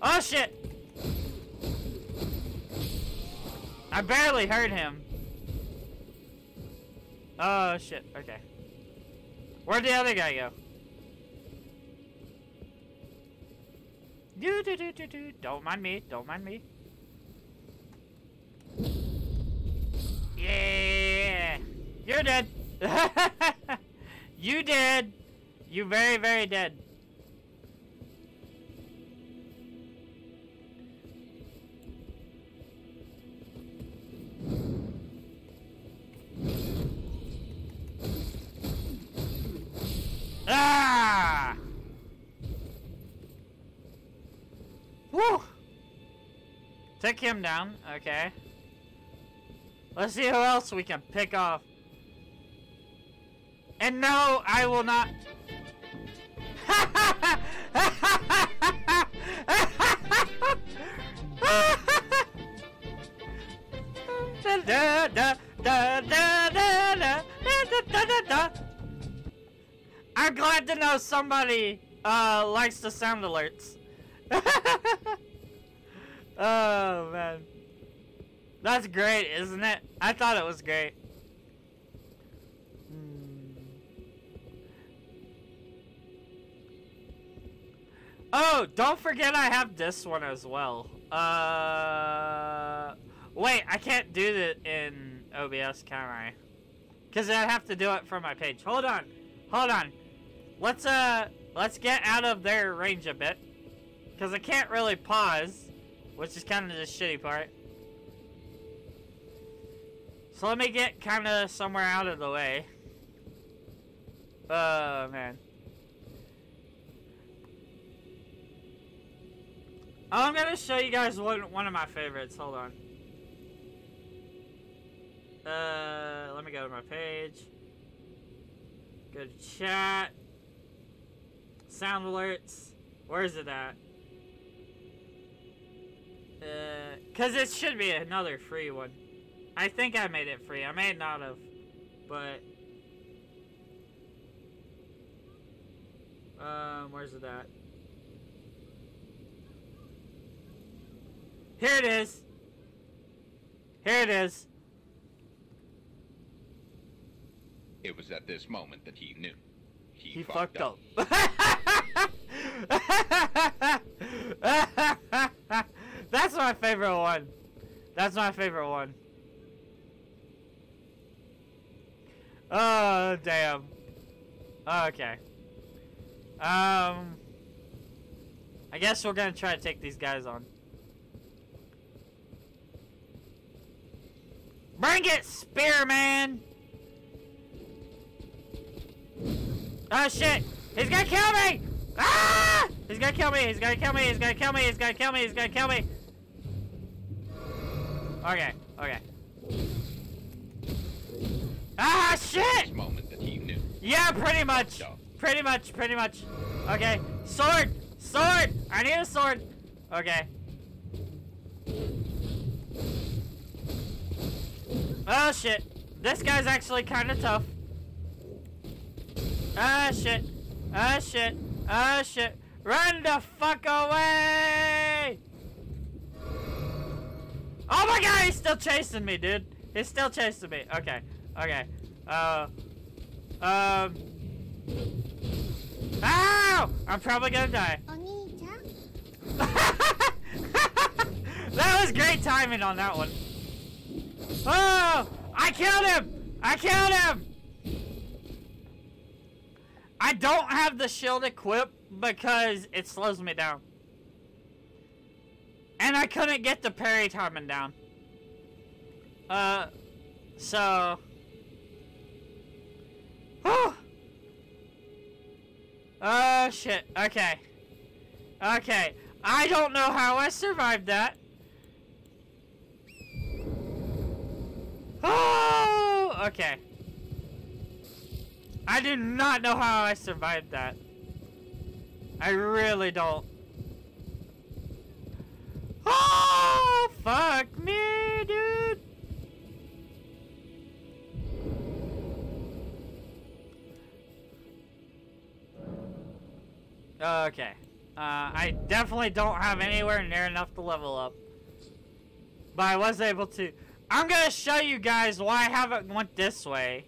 Oh shit! I barely heard him. Oh shit, okay. Where'd the other guy go? Do do do do do. Don't mind me. Don't mind me. Yeah. You're dead. you dead. You very very dead. Ah! Woo! Take him down, okay. Let's see who else we can pick off. And no, I will not. I'm glad to know somebody uh, likes the sound alerts. oh, man. That's great, isn't it? I thought it was great. Hmm. Oh, don't forget I have this one as well. Uh, wait, I can't do that in OBS, can I? Because I'd have to do it from my page. Hold on, hold on. Let's uh, let's get out of their range a bit, because I can't really pause, which is kind of the shitty part. So let me get kind of somewhere out of the way. Oh, man. I'm gonna show you guys one, one of my favorites. Hold on. Uh, let me go to my page. Go to chat. Sound alerts. Where is it at? Uh, cause it should be another free one. I think I made it free. I may not have, but um, where's it at? Here it is. Here it is. It was at this moment that he knew. He, He fucked, fucked up. up. That's my favorite one. That's my favorite one. Oh, damn. Okay. Um, I guess we're gonna try to take these guys on. Bring it, Spearman! Oh shit! He's gonna kill me! Ah! He's gonna kill me! He's gonna kill me! He's gonna kill me! He's gonna kill me! He's gonna kill me! Okay, okay. Ah shit! Moment that he knew. Yeah, pretty much. Pretty much, pretty much. Okay. Sword! Sword! I need a sword! Okay. Oh shit. This guy's actually kind of tough. Ah shit. Ah shit. Ah, oh, shit. Run the fuck away! Oh my god, he's still chasing me, dude. He's still chasing me. Okay, okay. Uh, um. Ow! I'm probably gonna die. that was great timing on that one. Oh! I killed him! I killed him! I don't have the shield equipped because it slows me down. And I couldn't get the parry timing down. Uh, so... Whew. Oh, shit. Okay. Okay. I don't know how I survived that. Oh, okay. I do not know how I survived that. I really don't. Oh, fuck me, dude. Okay. Uh, I definitely don't have anywhere near enough to level up. But I was able to. I'm gonna show you guys why I haven't went this way.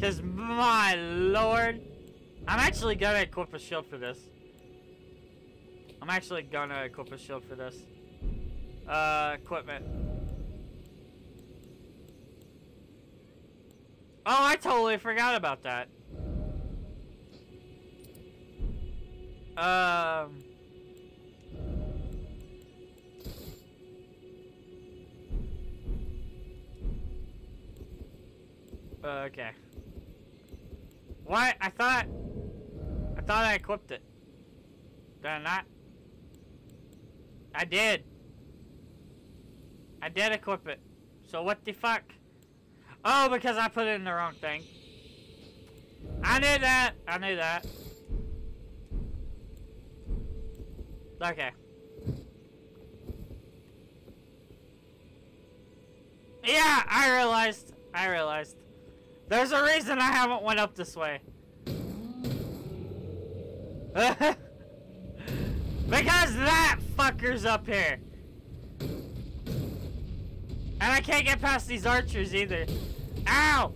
Cause my lord. I'm actually gonna equip a shield for this. I'm actually gonna equip a shield for this. Uh, equipment. Oh, I totally forgot about that. Um. Okay. What? I thought. I thought I equipped it. Did I not? I did. I did equip it. So what the fuck? Oh, because I put it in the wrong thing. I knew that. I knew that. Okay. Yeah, I realized. I realized. There's a reason I haven't went up this way. because that fucker's up here. And I can't get past these archers either. Ow!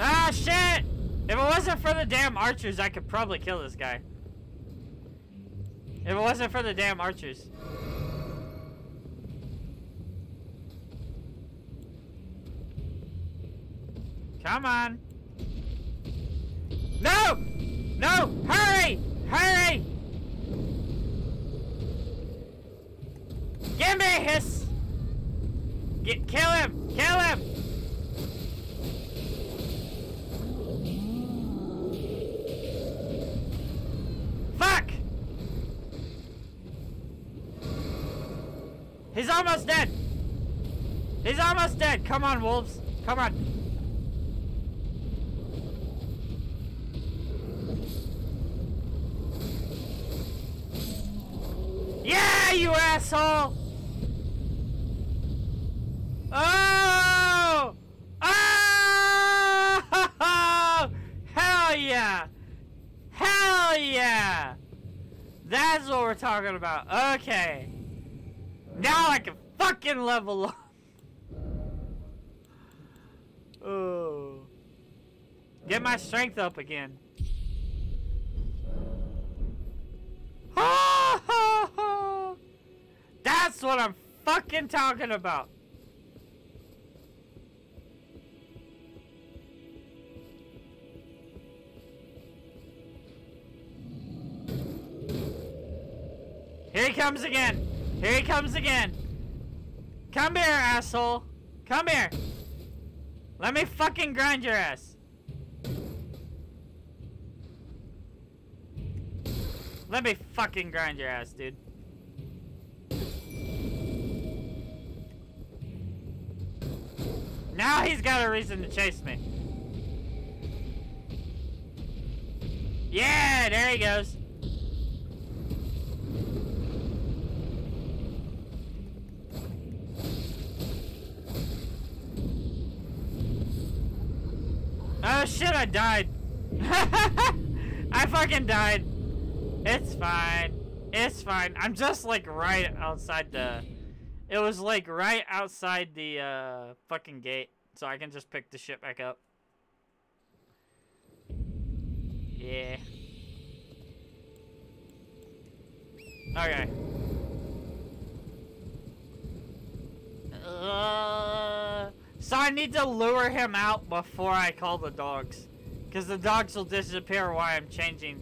Ah, shit! If it wasn't for the damn archers, I could probably kill this guy. If it wasn't for the damn archers. Come on. No! No! Hurry! Hurry! Give me his! Get, kill him! Kill him! He's almost dead! He's almost dead! Come on, wolves! Come on! Yeah, you asshole! Oh! Oh! Hell yeah! Hell yeah! That's what we're talking about. Okay. Now I can fucking level up. Oh. Get my strength up again. That's what I'm fucking talking about. Here he comes again. Here he comes again. Come here, asshole. Come here. Let me fucking grind your ass. Let me fucking grind your ass, dude. Now he's got a reason to chase me. Yeah, there he goes. Oh shit, I died. I fucking died. It's fine. It's fine. I'm just like right outside the... It was like right outside the uh, fucking gate. So I can just pick the shit back up. Yeah. Okay. Uh, so I need to lure him out before I call the dogs. Because the dogs will disappear while I'm changing,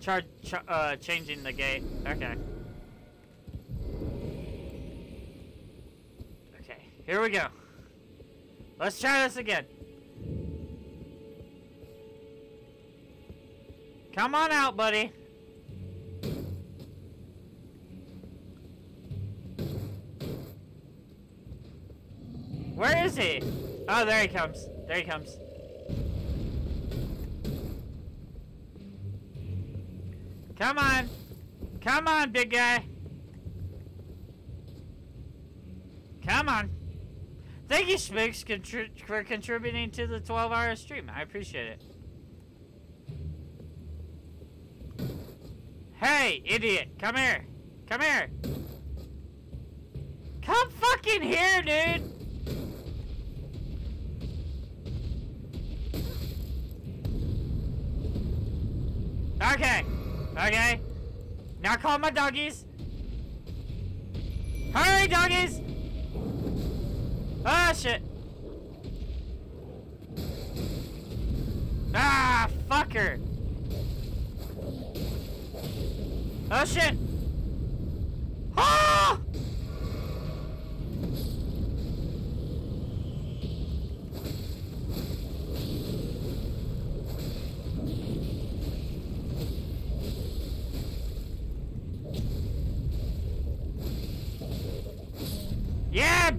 char ch uh, changing the gate. Okay. Okay, here we go. Let's try this again. Come on out, buddy. Where is he? Oh, there he comes. There he comes. Come on. Come on, big guy. Come on. Thank you, Spix, contri for contributing to the 12-hour stream. I appreciate it. Hey, idiot. Come here. Come here. Come fucking here, dude. Okay. Okay. Now call my doggies. Hurry, doggies! Ah, shit. Ah, fucker. Oh, shit. Ah!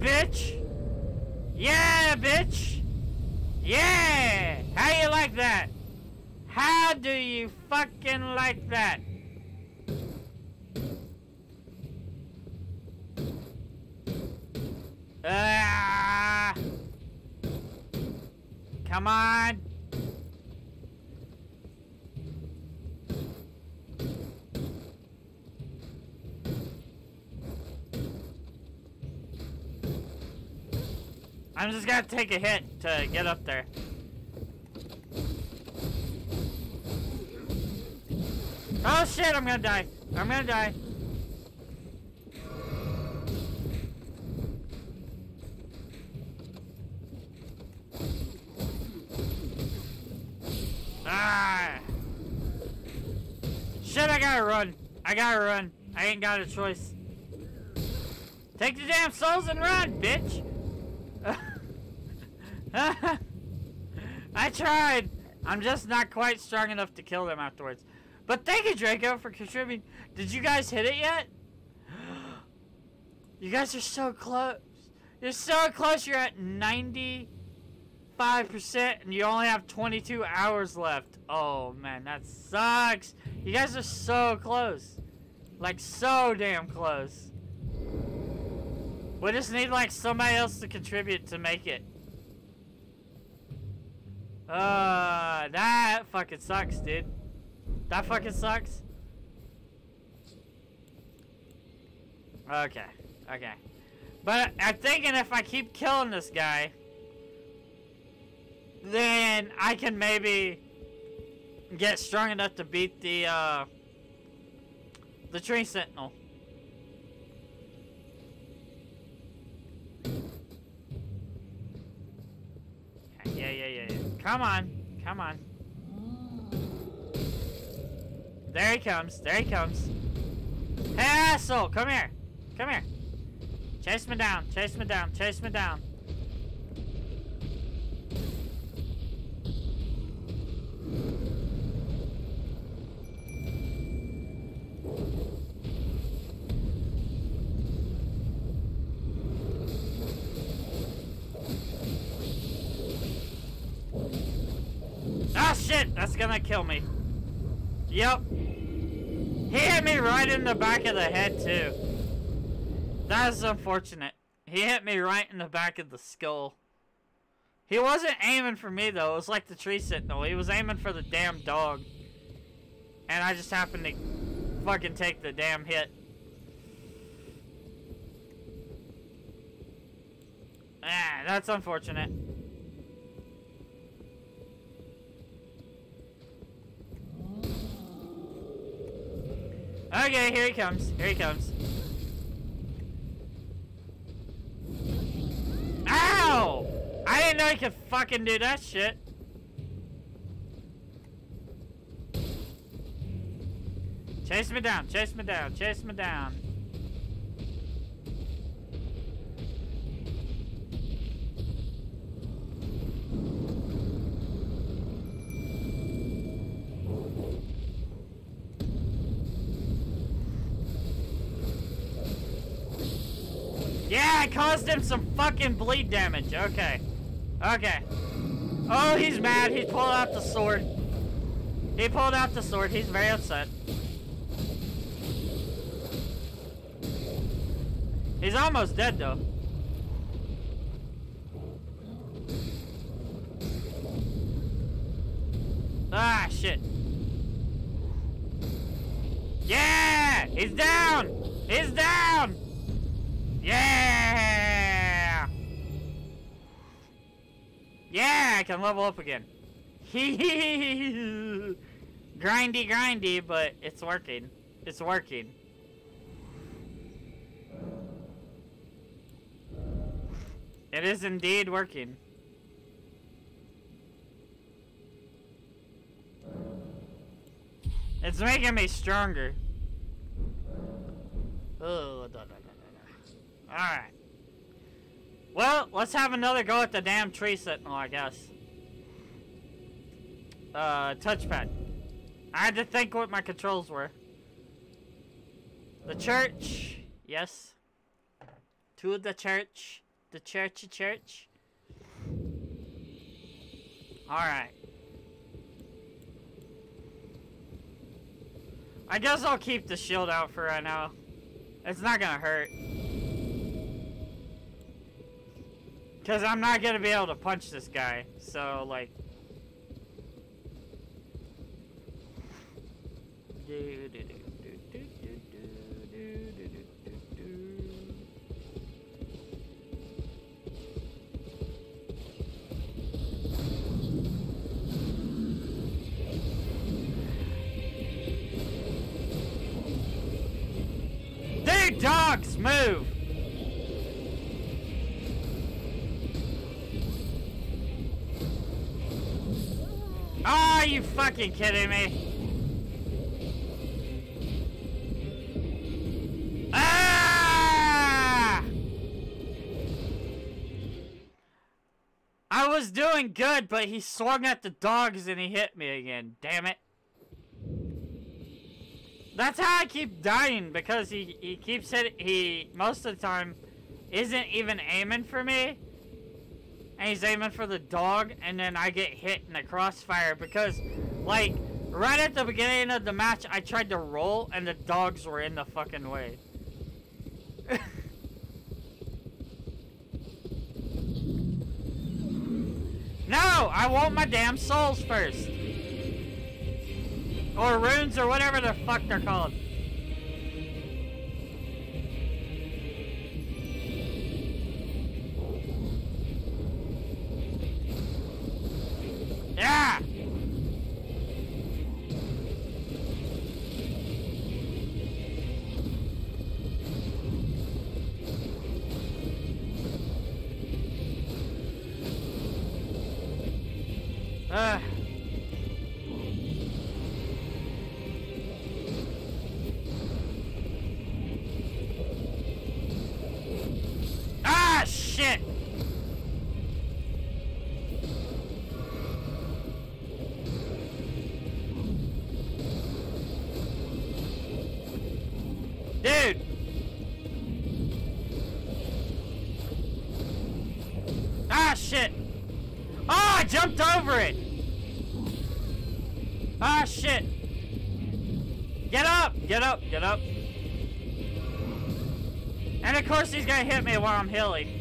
bitch! Yeah, bitch! Yeah! How you like that? How do you fucking like that? Ah! Come on! I'm just gonna take a hit to get up there. Oh shit, I'm gonna die. I'm gonna die. Ah! Shit, I gotta run. I gotta run. I ain't got a choice. Take the damn souls and run, bitch! Tried! I'm just not quite strong enough to kill them afterwards. But thank you, Draco, for contributing. Did you guys hit it yet? You guys are so close. You're so close. You're at 95% and you only have 22 hours left. Oh, man, that sucks. You guys are so close. Like, so damn close. We just need, like, somebody else to contribute to make it. Uh, that fucking sucks, dude. That fucking sucks. Okay, okay. But I'm thinking if I keep killing this guy, then I can maybe get strong enough to beat the, uh, the tree sentinel. Come on. Come on. There he comes. There he comes. Hey, asshole! Come here. Come here. Chase me down. Chase me down. Chase me down. Ah, shit! That's gonna kill me. Yep. He hit me right in the back of the head, too. That is unfortunate. He hit me right in the back of the skull. He wasn't aiming for me, though. It was like the tree sentinel. He was aiming for the damn dog. And I just happened to fucking take the damn hit. Ah, that's unfortunate. Okay, here he comes. Here he comes. Ow! I didn't know he could fucking do that shit. Chase me down, chase me down, chase me down. Yeah, I caused him some fucking bleed damage. Okay. Okay. Oh, he's mad. He pulled out the sword. He pulled out the sword. He's very upset. He's almost dead, though. Ah, shit. Yeah! He's down! He's down! Yeah! Yeah, I can level up again. grindy, grindy, but it's working. It's working. It is indeed working. It's making me stronger. Oh, da, da, da, Alright. Well, let's have another go at the damn tree sentinel, I guess. Uh, touchpad. I had to think what my controls were. The church. Yes. To the church. The churchy church. Alright. I guess I'll keep the shield out for right now. It's not gonna hurt. Because I'm not going to be able to punch this guy. So, like... Do, do, do. dogs, move! Are you fucking kidding me? Ah! I was doing good, but he swung at the dogs and he hit me again. Damn it. That's how I keep dying because he, he keeps hitting, he, most of the time, isn't even aiming for me. And he's aiming for the dog, and then I get hit in the crossfire because, like, right at the beginning of the match, I tried to roll, and the dogs were in the fucking way. no! I want my damn souls first! Or runes or whatever the fuck they're called. Yeah! Gonna hit me while I'm healing.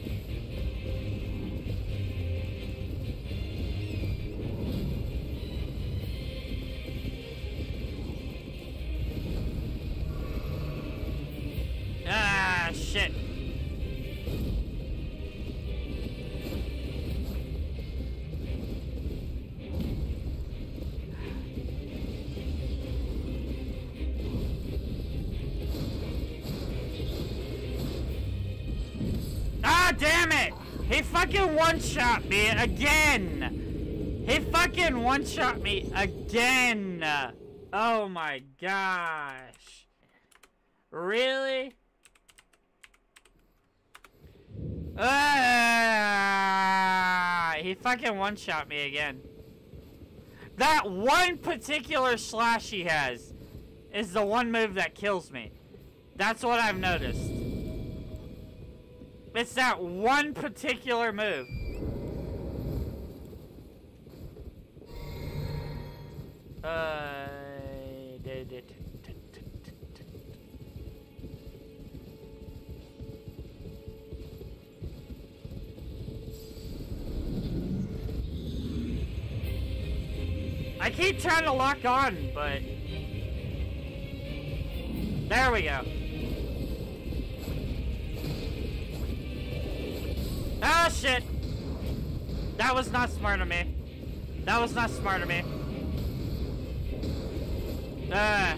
One-shot me again! He fucking one-shot me again! Oh my gosh. Really? Ah, he fucking one-shot me again. That one particular slash he has is the one move that kills me. That's what I've noticed. It's that one particular move. Uh, I keep trying to lock on, but... There we go. Ah, shit! That was not smart of me. That was not smart of me. Ah.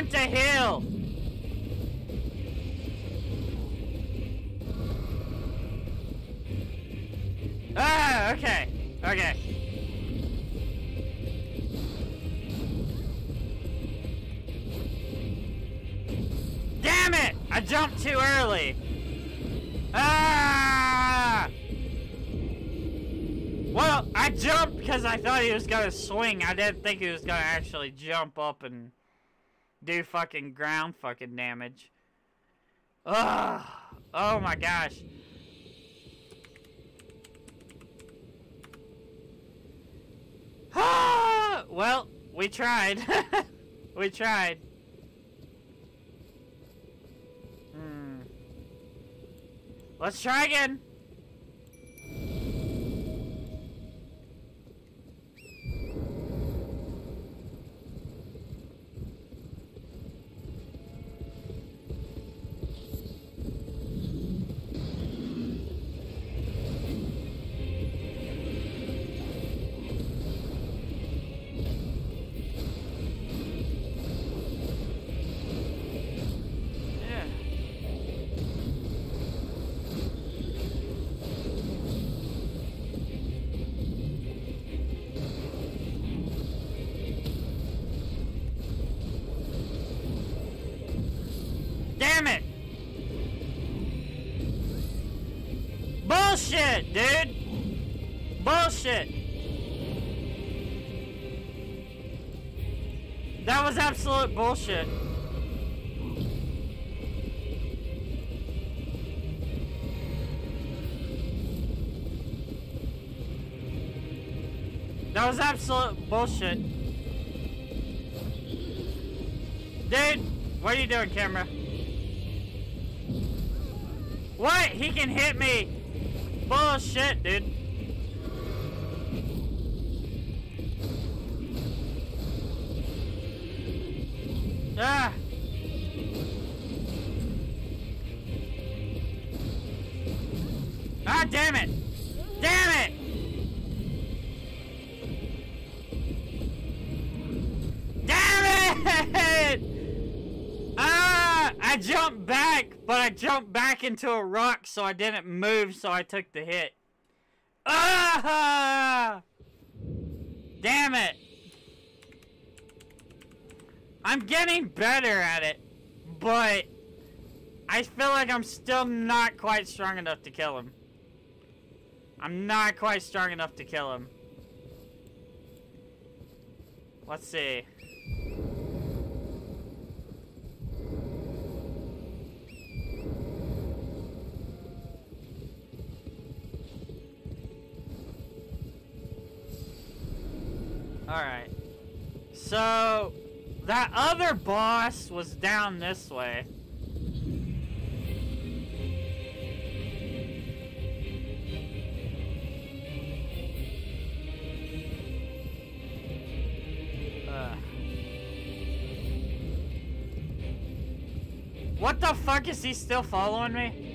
Want to heal! Ah, okay. Okay. Damn it! I jumped too early. Ah! Well, I jumped because I thought he was gonna swing. I didn't think he was gonna actually jump up and do fucking ground fucking damage. Ugh. Oh my gosh. Ah! well, we tried. we tried. Hmm. Let's try again. Absolute bullshit. That was absolute bullshit. Dude, what are you doing, camera? What? He can hit me. Bullshit, dude. Ah, damn it. Damn it. Damn it! Ah! I jumped back, but I jumped back into a rock, so I didn't move, so I took the hit. Ah! Damn it! I'm getting better at it, but I feel like I'm still not quite strong enough to kill him. I'm not quite strong enough to kill him. Let's see. Alright. So, that other boss was down this way. What the fuck is he still following me?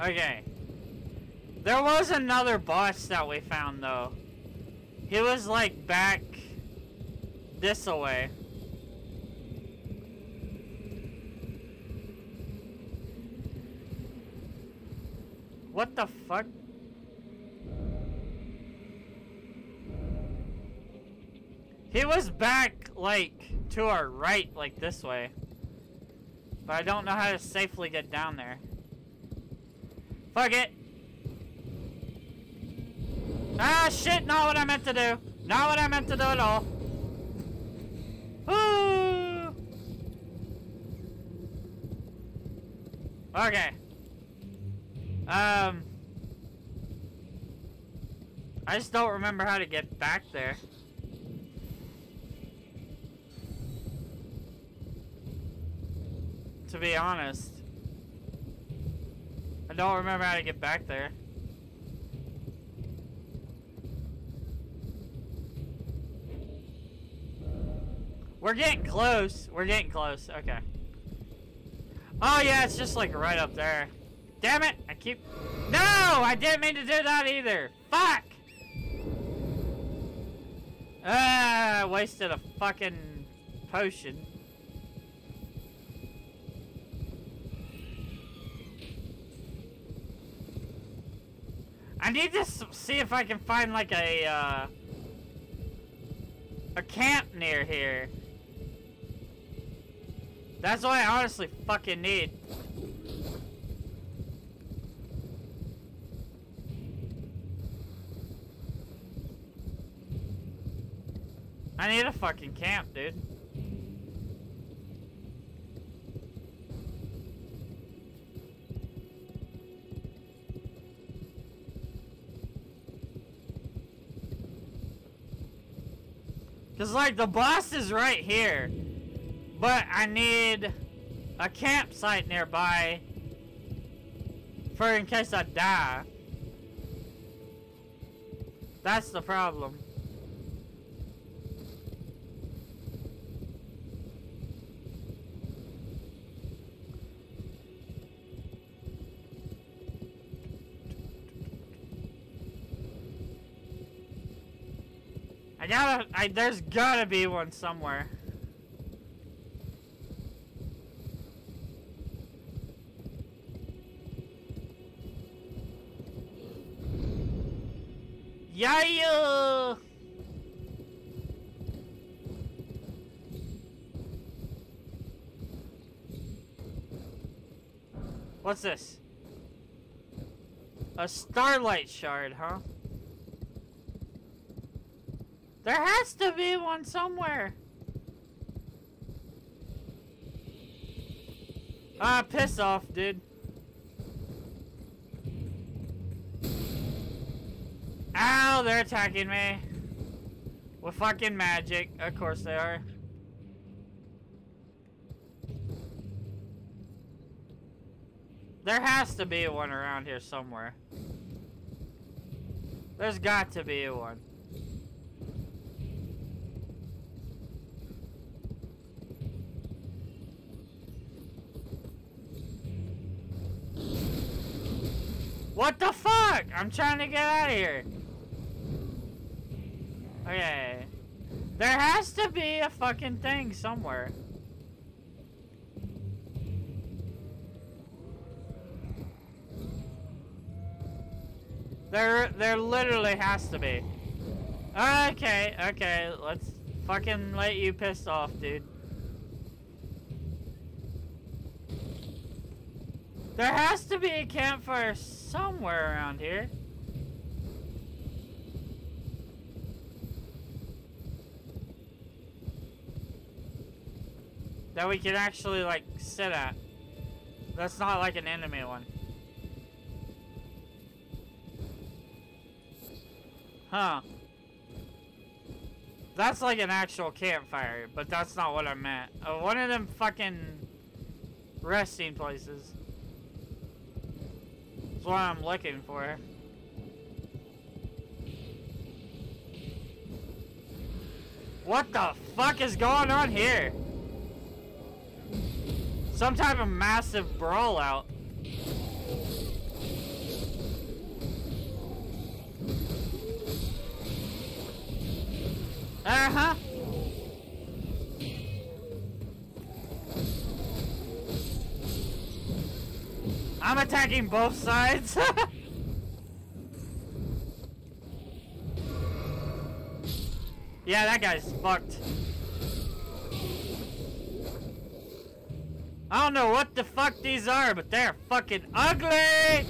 Okay. There was another boss that we found though. He was like back this away. What the fuck? He was back like to our right like this way. But I don't know how to safely get down there. Fuck it. Ah, shit, not what I meant to do. Not what I meant to do at all. Ooh. Okay. Um. I just don't remember how to get back there. To be honest. I don't remember how to get back there. We're getting close. We're getting close. Okay. Oh, yeah, it's just like right up there. Damn it! I keep... No! I didn't mean to do that either. Fuck! Ah, wasted a fucking potion. I need to see if I can find like a, uh, a camp near here. That's what I honestly fucking need. I need a fucking camp, dude. Cause like the boss is right here. But I need a campsite nearby for in case I die. That's the problem. I gotta, I, there's gotta be one somewhere. Yeah! What's this? A starlight shard, huh? There has to be one somewhere. Ah, piss off, dude. Ow, they're attacking me. With fucking magic. Of course they are. There has to be one around here somewhere. There's got to be one. What the fuck? I'm trying to get out of here. Okay. There has to be a fucking thing somewhere. There, there literally has to be. Okay, okay, let's fucking let you piss off, dude. There has to be a campfire somewhere around here. That we can actually, like, sit at. That's not like an enemy one. Huh. That's like an actual campfire, but that's not what I meant. Uh, one of them fucking resting places. That's what I'm looking for. What the fuck is going on here? Some type of massive brawl out. Uh-huh. I'm attacking both sides. yeah, that guy's fucked. I don't know what the fuck these are, but they're fucking ugly!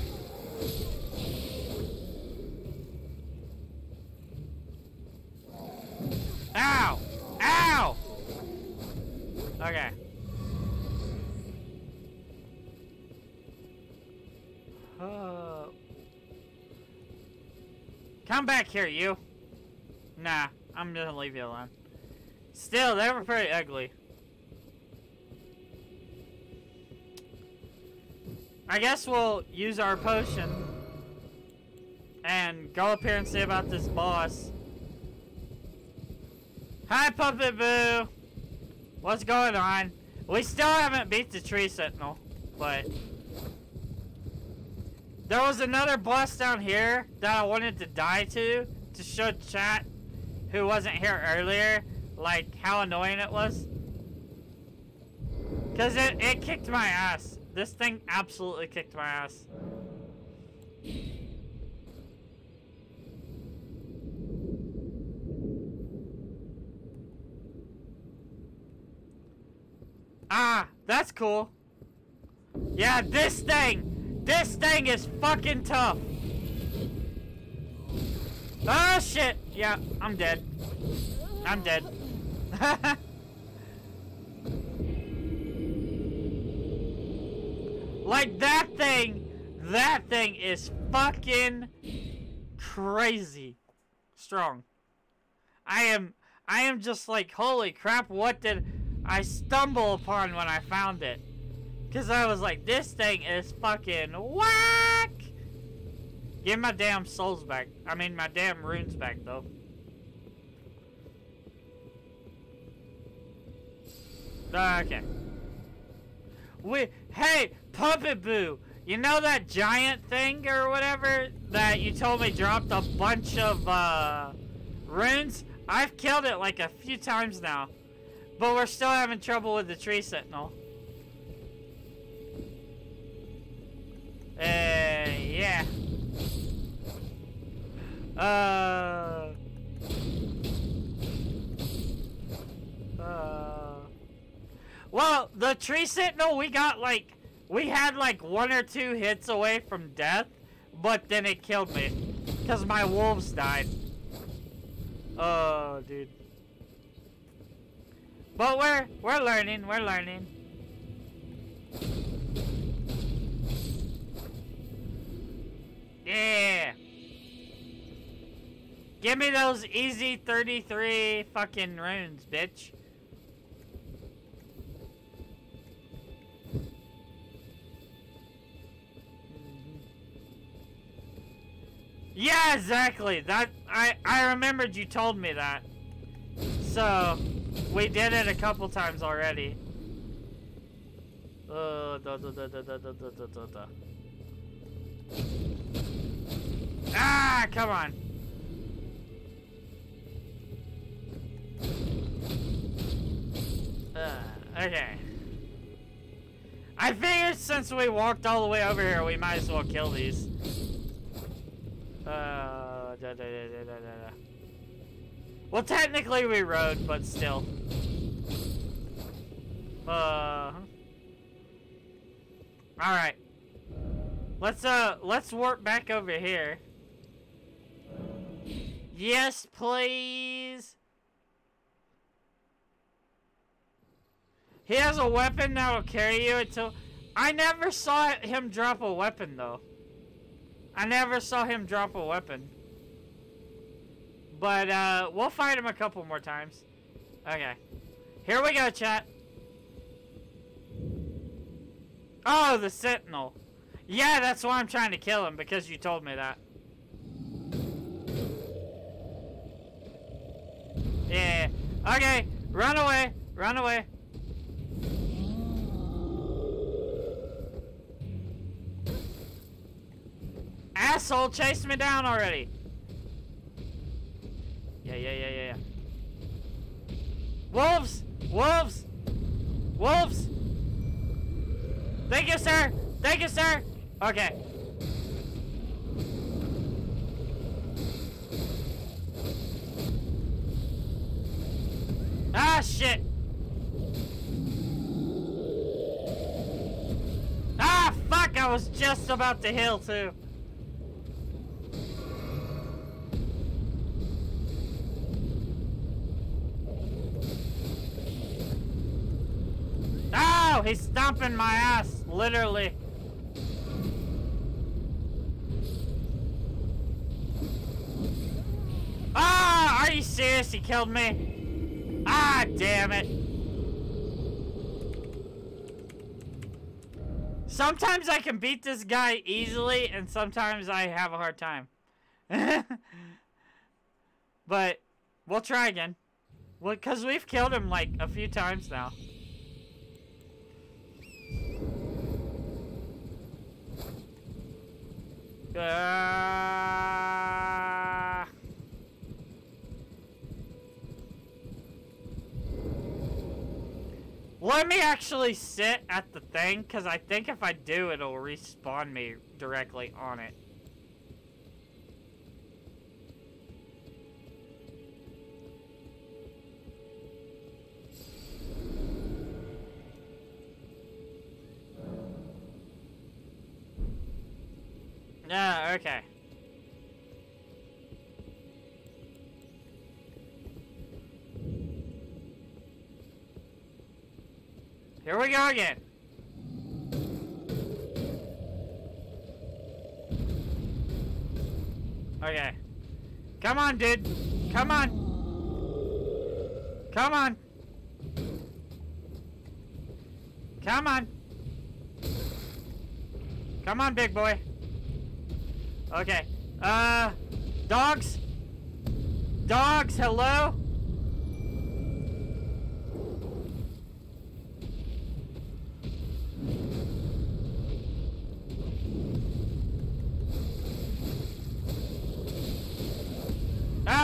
Ow! Ow! Okay. Uh, come back here, you. Nah, I'm gonna leave you alone. Still, they were pretty ugly. I guess we'll use our potion and go up here and see about this boss. Hi, Puppet Boo! What's going on? We still haven't beat the Tree Sentinel, but... There was another boss down here that I wanted to die to, to show chat who wasn't here earlier, like, how annoying it was. Because it, it kicked my ass. This thing absolutely kicked my ass. Ah, that's cool. Yeah, this thing! This thing is fucking tough. Oh shit! Yeah, I'm dead. I'm dead. like that thing, that thing is fucking crazy strong. I am, I am just like, holy crap, what did I stumble upon when I found it? Cause I was like, this thing is fucking whack! Give my damn souls back. I mean, my damn runes back, though. Okay. We, hey, Puppet Boo, you know that giant thing or whatever that you told me dropped a bunch of, uh, runes? I've killed it like a few times now. But we're still having trouble with the tree sentinel. Uh, yeah. Uh. Uh. Well, the tree sentinel, we got like, we had like one or two hits away from death, but then it killed me. Because my wolves died. Oh, dude. But we're, we're learning, we're learning. Yeah. Give me those easy 33 fucking runes, bitch. Yeah, exactly. That I I remembered you told me that. So, we did it a couple times already. Uh, da, da, da, da, da, da, da, da, da. Ah, come on. Uh, okay. I figured since we walked all the way over here, we might as well kill these. Uh, da, da, da, well, technically we rode, but still. Uh. All right. Let's uh, let's warp back over here. Yes, please. He has a weapon that'll carry you until... I never saw him drop a weapon, though. I never saw him drop a weapon. But, uh, we'll fight him a couple more times. Okay. Here we go, chat. Oh, the Sentinel. Yeah, that's why I'm trying to kill him, because you told me that. Yeah. Okay, run away. Run away. Asshole chased me down already. Yeah, yeah, yeah, yeah, yeah. Wolves! Wolves! Wolves! Thank you, sir! Thank you, sir! Okay. Ah, shit! Ah, fuck! I was just about to heal, too. Oh, he's stomping my ass, literally. Ah, are you serious? He killed me? Ah, damn it. Sometimes I can beat this guy easily, and sometimes I have a hard time. but, we'll try again. Well, because we've killed him, like, a few times now. Uh... Let me actually sit at the thing, because I think if I do, it'll respawn me directly on it. Yeah, okay. Here we go again. Okay. Come on, dude. Come on. Come on. Come on. Come on, big boy. Okay. Uh, dogs? Dogs, hello?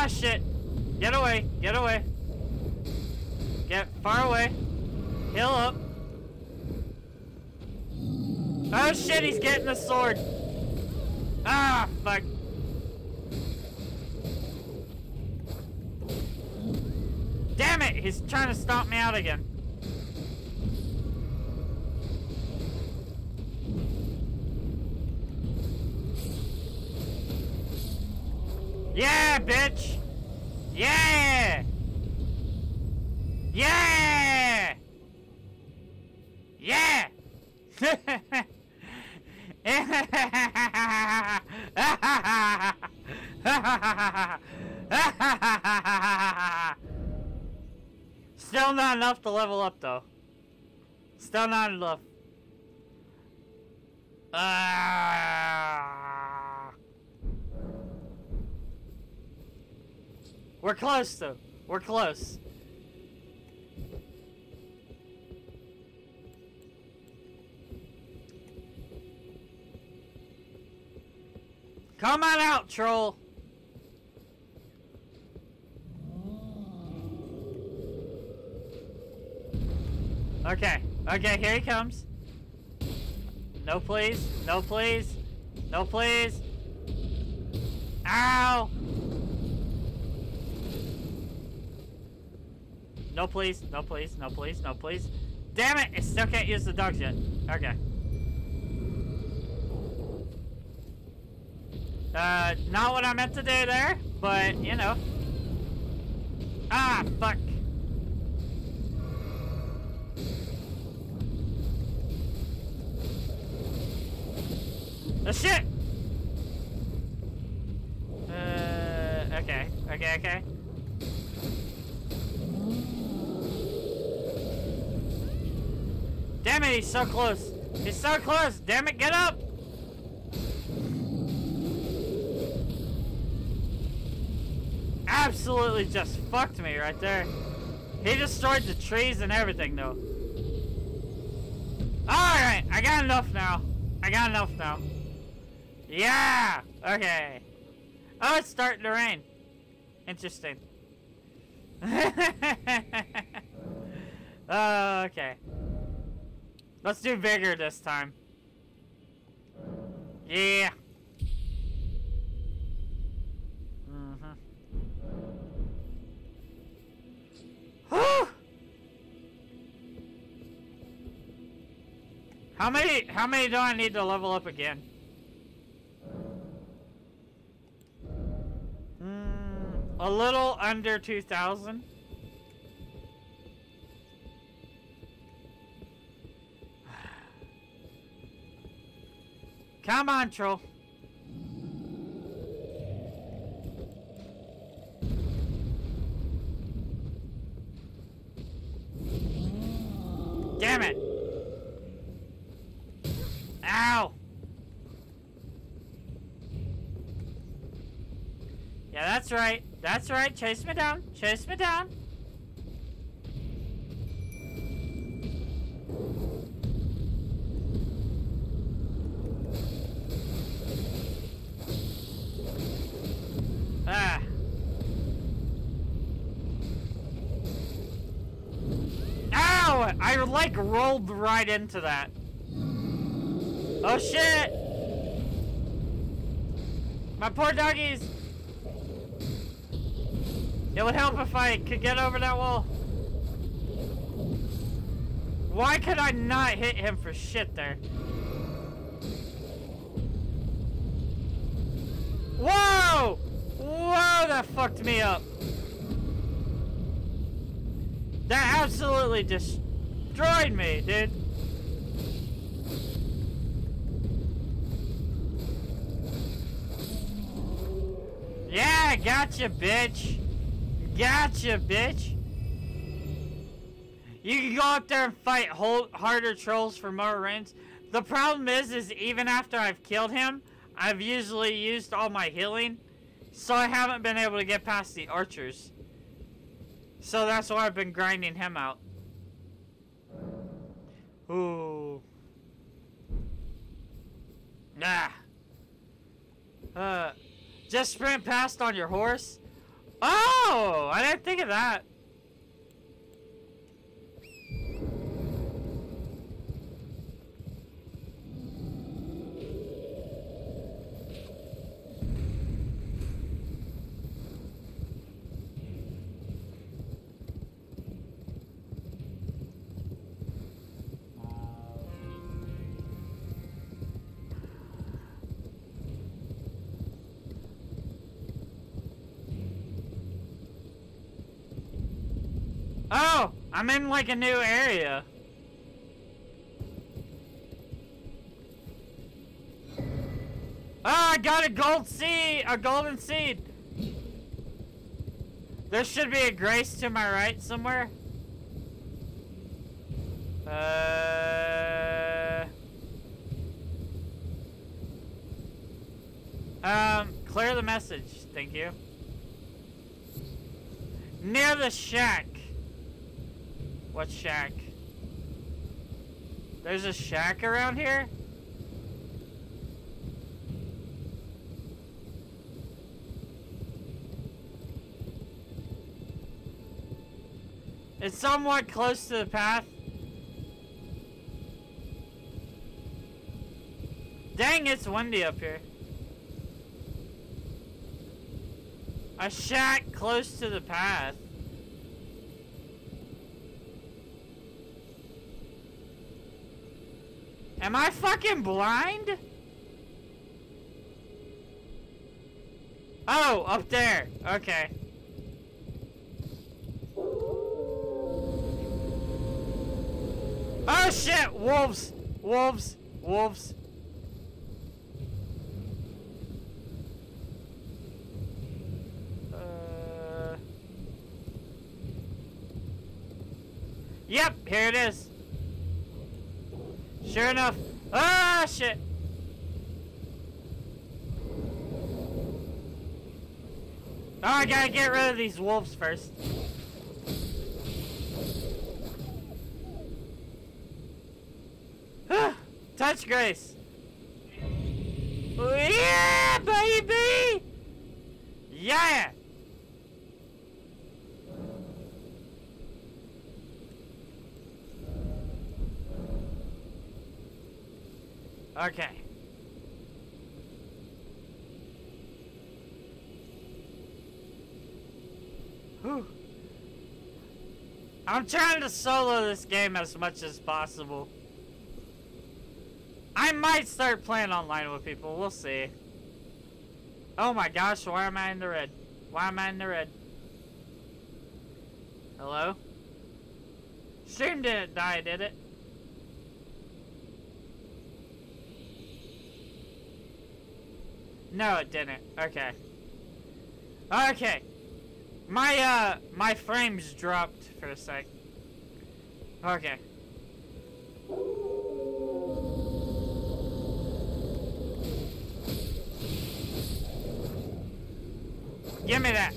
Shit. Get away. Get away. Get far away. Heal up. Oh shit, he's getting the sword. Ah, fuck. Damn it, he's trying to stomp me out again. Yeah, bitch! Yeah! Yeah! Yeah! Still not enough to level up, though. Still not enough. Ah. We're close, though. We're close. Come on out, troll. Okay. Okay, here he comes. No, please. No, please. No, please. Ow! No, please. No, please. No, please. No, please. Damn it! I still can't use the dogs yet. Okay. Uh, not what I meant to do there, but, you know. Ah, fuck. Oh, shit! Uh, okay, okay, okay. It, he's so close. He's so close. Damn it, get up! Absolutely just fucked me right there. He destroyed the trees and everything, though. Alright, I got enough now. I got enough now. Yeah! Okay. Oh, it's starting to rain. Interesting. okay. Let's do bigger this time. Yeah. Mm-hmm. How many, how many do I need to level up again? Mm, a little under 2,000. Come on, troll. Damn it! Ow! Yeah, that's right. That's right. Chase me down. Chase me down. I like rolled right into that. Oh shit! My poor doggies! It would help if I could get over that wall. Why could I not hit him for shit there? Whoa! Whoa, that fucked me up. That absolutely just destroyed me, dude. Yeah, gotcha, bitch. Gotcha, bitch. You can go up there and fight whole harder trolls for more runes. The problem is, is even after I've killed him, I've usually used all my healing. So I haven't been able to get past the archers. So that's why I've been grinding him out. Ooh. Nah. Uh, just sprint past on your horse? Oh, I didn't think of that. Oh, I'm in like a new area. Oh, I got a gold seed, a golden seed. There should be a grace to my right somewhere. Uh. Um, clear the message. Thank you. Near the shack. What shack? There's a shack around here? It's somewhat close to the path. Dang, it's windy up here. A shack close to the path. Am I fucking blind? Oh, up there. Okay. Oh shit! Wolves! Wolves! Wolves! Uh... Yep, here it is. Sure enough. Ah, shit. Oh, I gotta get rid of these wolves first. Touch Grace. Yeah, baby! Yeah! Okay. Whew. Trying to solo this game as much as possible. I might start playing online with people. We'll see. Oh my gosh, why am I in the red? Why am I in the red? Hello? Stream didn't die, did it? No, it didn't. Okay. Okay. My, uh, my frames dropped for a sec. Okay. Give me that.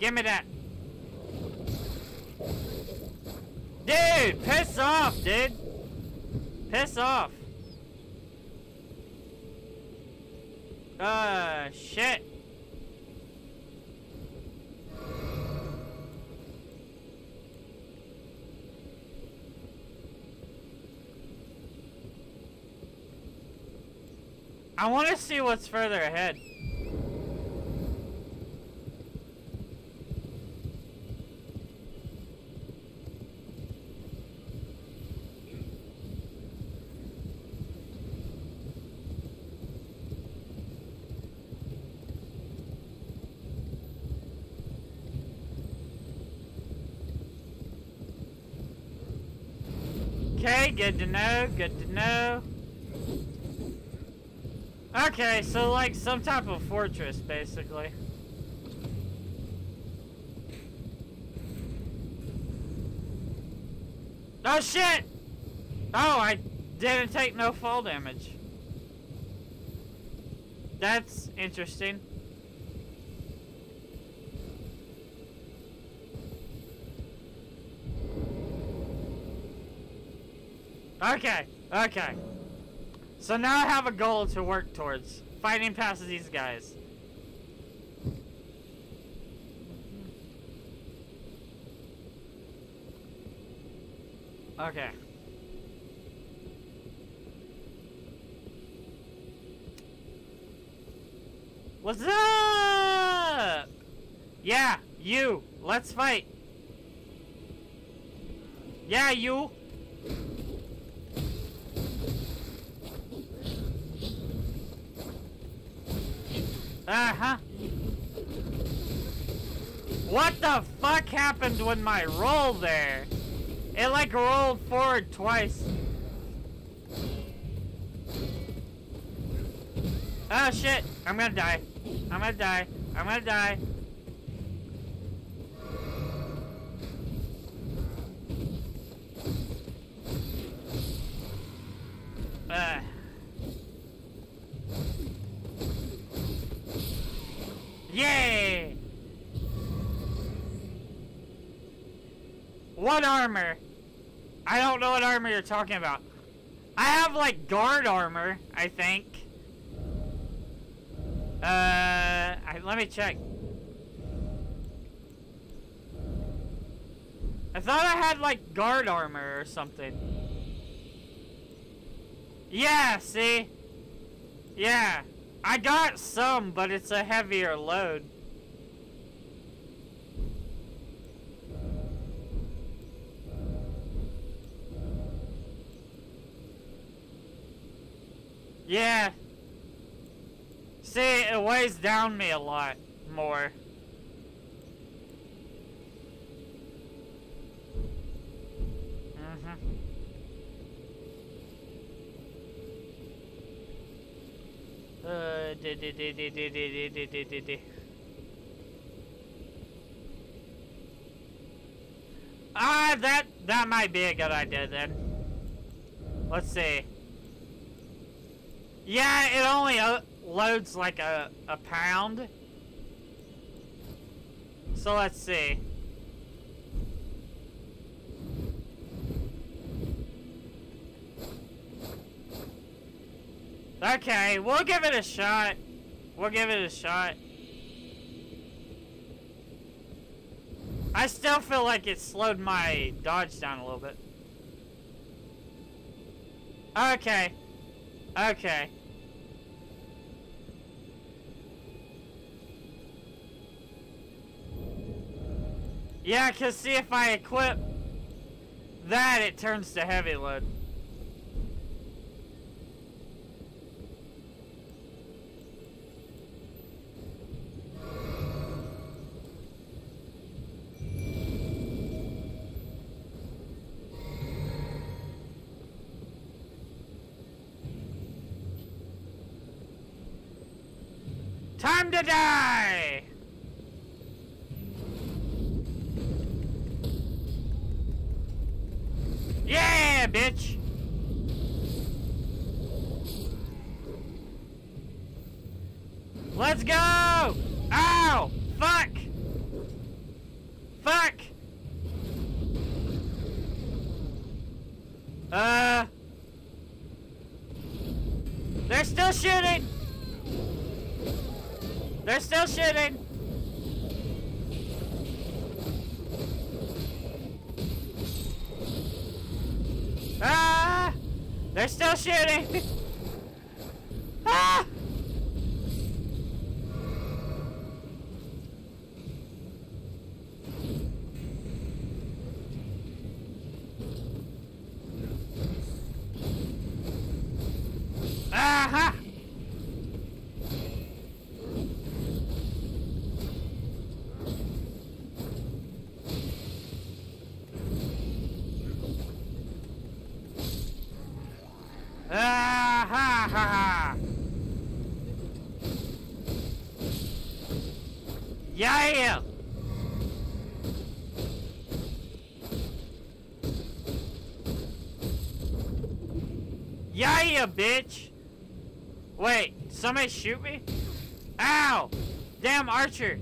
Give me that. Dude, piss off, dude. Piss off. Uh, shit. I want to see what's further ahead. Okay, good to know, good to know. Okay, so like some type of fortress, basically. Oh shit! Oh, I didn't take no fall damage. That's interesting. Okay, okay. So now I have a goal to work towards. Fighting past these guys. Okay. What's up? Yeah, you. Let's fight. Yeah, you. Uh-huh. What the fuck happened with my roll there? It like rolled forward twice. Oh shit! I'm gonna die. I'm gonna die. I'm gonna die. Uh. Yay! What armor? I don't know what armor you're talking about. I have like guard armor, I think. Uh, I, let me check. I thought I had like guard armor or something. Yeah, see? Yeah. I got some, but it's a heavier load. Yeah. See, it weighs down me a lot more. Mm-hmm. Uh, di di di di di di di di di di. Ah, that that might be a good idea then. Let's see. Yeah, it only loads like a, a pound. So let's see. Okay, we'll give it a shot. We'll give it a shot. I still feel like it slowed my dodge down a little bit. Okay. Okay. Yeah, because see if I equip that, it turns to heavy load. Time to die! Yeah, bitch! Let's go! Ow! Fuck! Fuck! Uh... They're still shooting! They're still shooting! Ah! They're still shooting! ah! Aha! Yeah! Yeah, bitch! Wait, somebody shoot me? Ow! Damn Archer!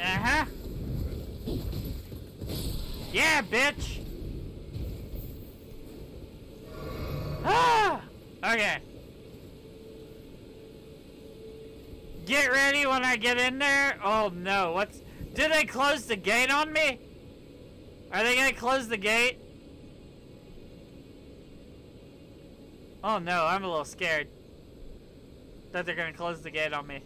Uh-huh. Yeah, bitch! Ah! Okay. Get ready when I get in there. Oh no, what's... Did they close the gate on me? Are they gonna close the gate? Oh no, I'm a little scared. That they're gonna close the gate on me.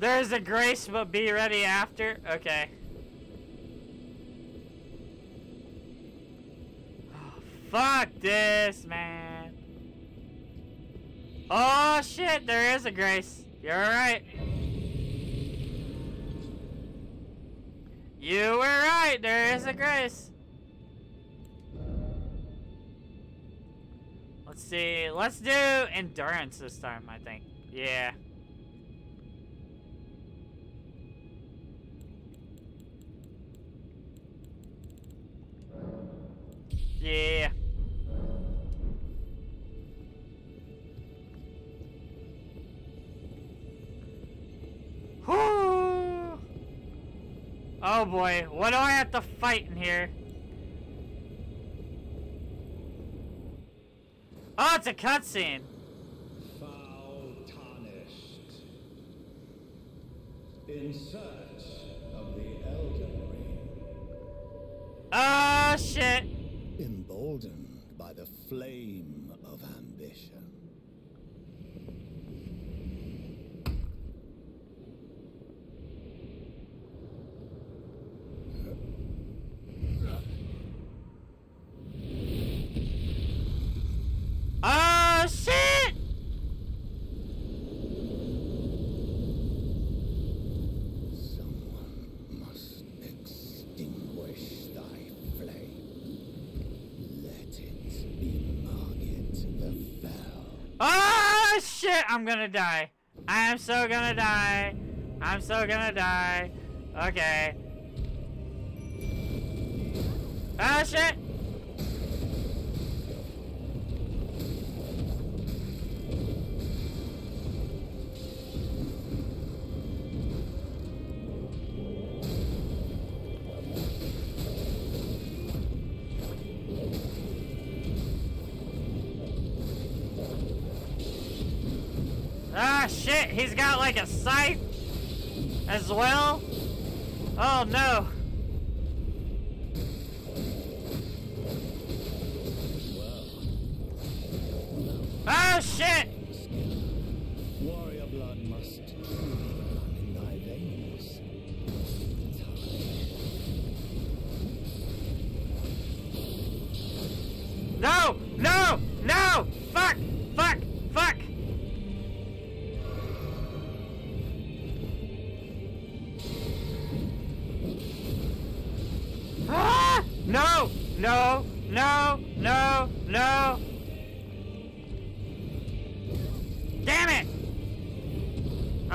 There's a grace, but be ready after? Okay. fuck this, man. Oh, shit, there is a grace. You're right. You were right, there is a grace. Let's see, let's do endurance this time, I think. Yeah. Yeah. Boy, what do I have to fight in here? Oh, it's a cutscene. Foul tarnished. In search of the Elden Ring. Oh shit. Emboldened by the flame of ambition. Oh shit! Someone must extinguish thy flame. Let it be Margit the Fell. Oh shit! I'm gonna die. I am so gonna die. I'm so gonna die. Okay. Oh shit! Like a scythe as well. Oh no! Oh shit!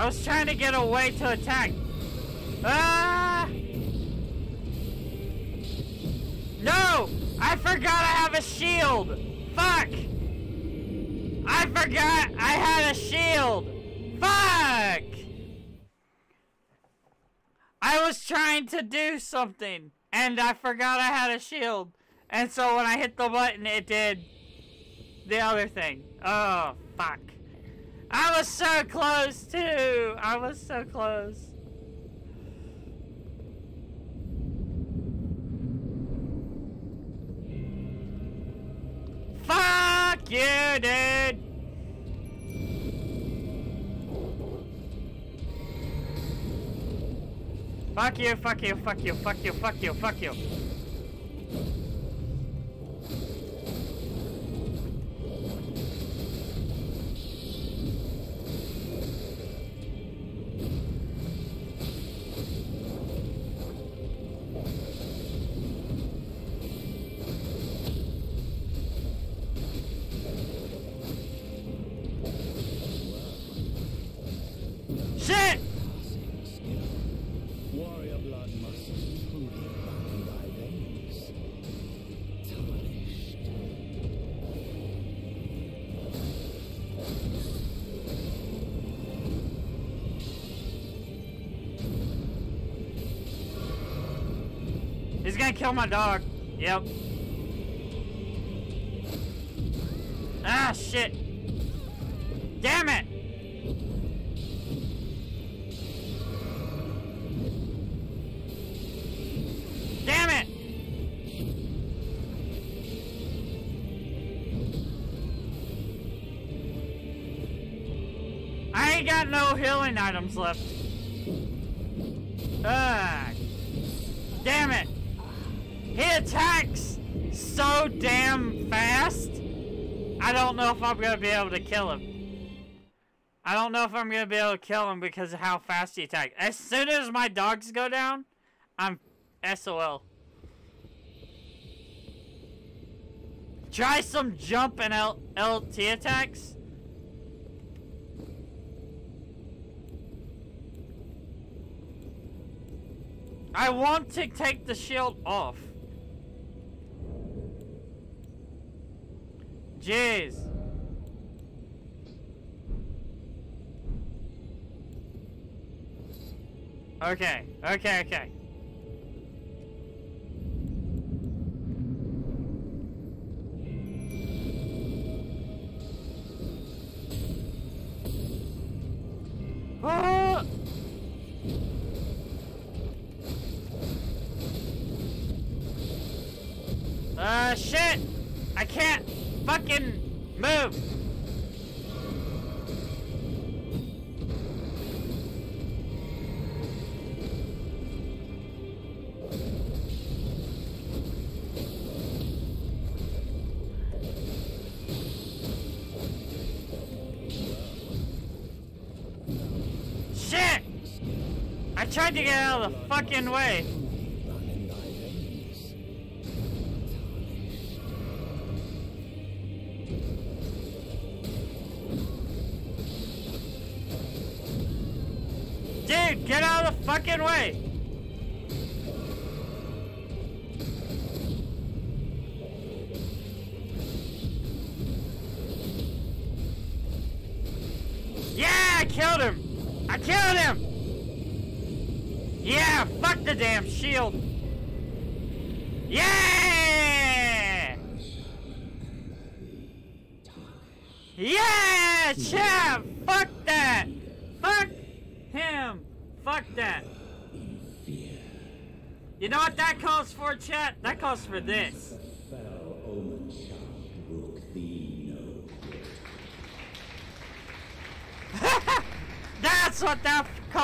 I was trying to get away to attack. Ah! No! I forgot I have a shield! Fuck! I forgot I had a shield! Fuck! I was trying to do something, and I forgot I had a shield. And so when I hit the button, it did the other thing. Oh, fuck. I was so close, too! I was so close. Fuck you, dude! Fuck you, fuck you, fuck you, fuck you, fuck you, fuck you. Kill my dog. Yep. Ah, shit. Damn it! Damn it! I ain't got no healing items left. Ah, I don't know if I'm gonna be able to kill him. I don't know if I'm gonna be able to kill him because of how fast he attacks. As soon as my dogs go down, I'm SOL. Try some jump and L LT attacks. I want to take the shield off. Jeez. Okay, okay, okay. Ah! Uh, shit! I can't fucking move! Shit! I tried to get out of the fucking way.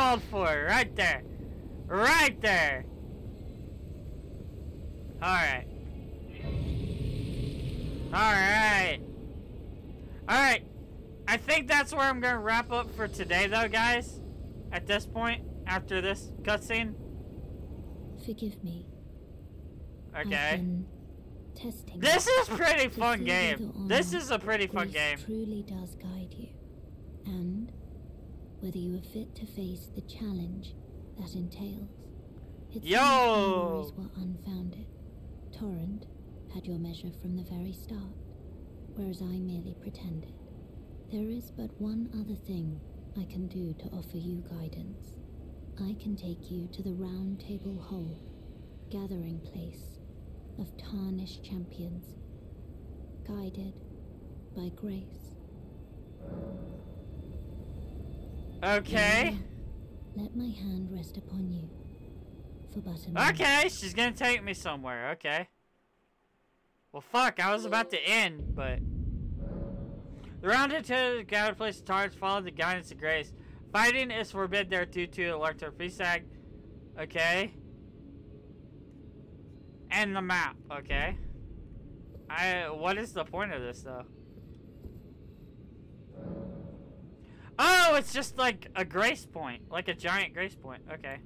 Called for, right there. Right there. Alright. Alright. Alright. I think that's where I'm gonna wrap up for today, though, guys. At this point, after this cutscene. Forgive me. Okay. testing. This is pretty fun game. This is a pretty fun game. Truly does guide you, and whether you are fit to face the challenge that entails. It seems Yo! worries were unfounded. Torrent had your measure from the very start, whereas I merely pretended. There is but one other thing I can do to offer you guidance. I can take you to the Roundtable Hold, gathering place of tarnished champions, guided by grace. Okay. Let my hand rest upon you. For but a moment. Okay, she's gonna take me somewhere. Okay. Well, fuck, I was about to end, but. The rounded to the gathered place of targets follow the guidance of grace. Fighting is forbidden there due to Electro Feast Act. Okay. And the map, okay. I what is the point of this though? Oh, it's just like a grace point, like a giant grace point. Okay.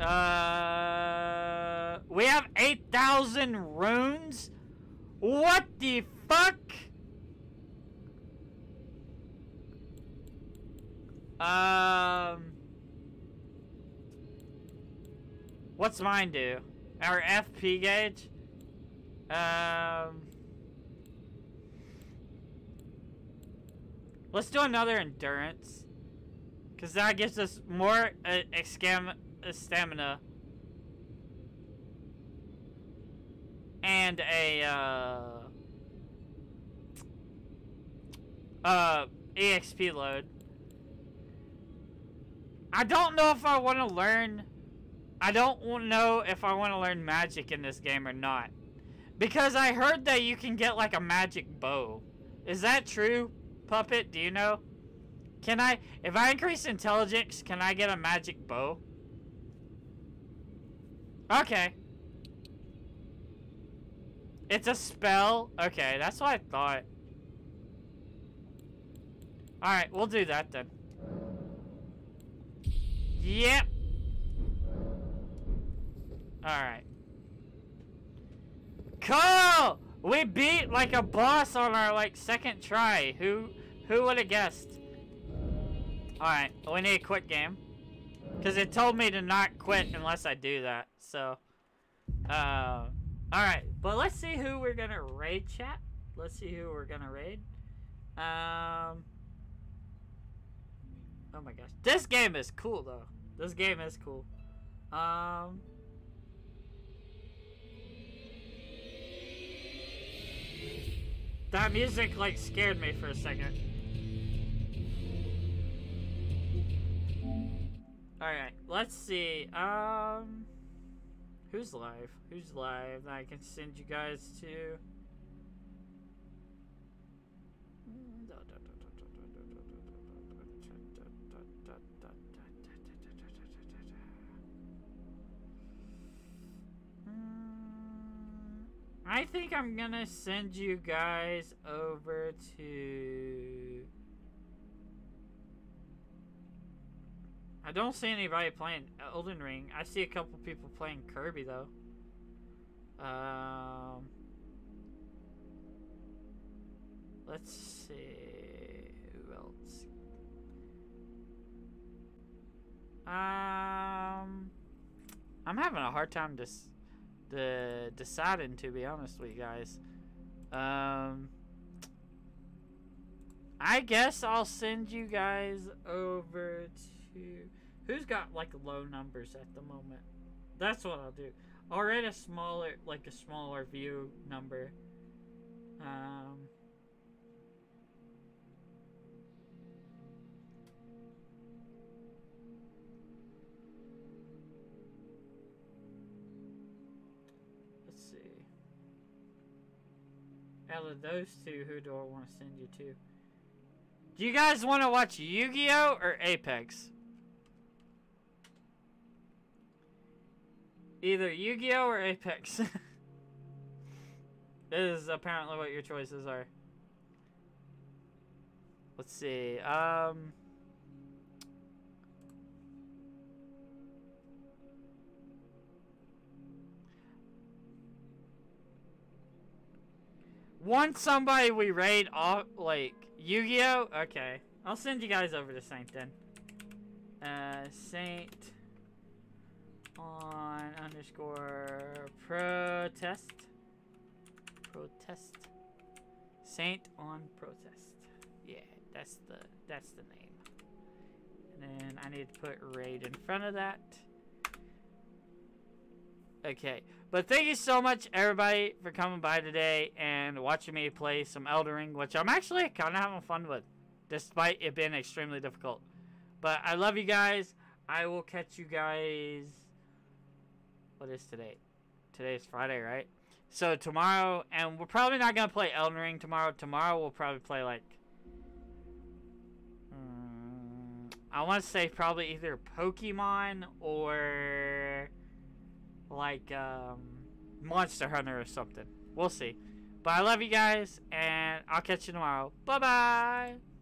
Uh, we have 8,000 runes? What the fuck? Um, what's mine do? Our FP gauge? Um, Let's do another endurance. Because that gives us more uh, excam uh, stamina. And a, uh, uh, EXP load. I don't know if I want to learn, I don't know if I want to learn magic in this game or not. Because I heard that you can get, like, a magic bow. Is that true? Puppet? Do you know? Can I, if I increase intelligence, can I get a magic bow? Okay. It's a spell? Okay, that's what I thought. Alright, we'll do that then. Yep. Alright. Cool! We beat like a boss on our like second try. Who who would have guessed? Alright, we need a quit game. Because it told me to not quit unless I do that. So, uh, alright. But let's see who we're to raid, chat. Let's see who we're to raid. Um, oh my gosh. This game is cool, though. This game is cool. Um... That music, like, scared me for a second. Alright, let's see. Um... Who's live? Who's live that I can send you guys to? I think I'm gonna send you guys over to. I don't see anybody playing Elden Ring. I see a couple people playing Kirby though. Um, let's see who else. Um, I'm having a hard time just the deciding to be honest with you guys. Um I guess I'll send you guys over to who's got like low numbers at the moment. That's what I'll do. Rate a smaller like a smaller view number. Um Out of those two, who do I want to send you to? Do you guys want to watch Yu-Gi-Oh! or Apex? Either Yu-Gi-Oh! or Apex. this is apparently what your choices are. Let's see. Um... Want somebody we raid off, like, Yu-Gi-Oh? Okay. I'll send you guys over to Saint then. Uh, Saint on underscore protest. Protest. Saint on protest. Yeah, that's the that's the name. And then I need to put raid in front of that. Okay. But thank you so much, everybody, for coming by today and watching me play some Elden Ring, which I'm actually kind of having fun with, despite it being extremely difficult. But I love you guys. I will catch you guys. What is today? Today is Friday, right? So tomorrow, and we're probably not going to play Elden Ring tomorrow. Tomorrow we'll probably play like... Um, I want to say probably either Pokemon or like um, Monster Hunter or something. We'll see. But I love you guys, and I'll catch you tomorrow. Bye bye.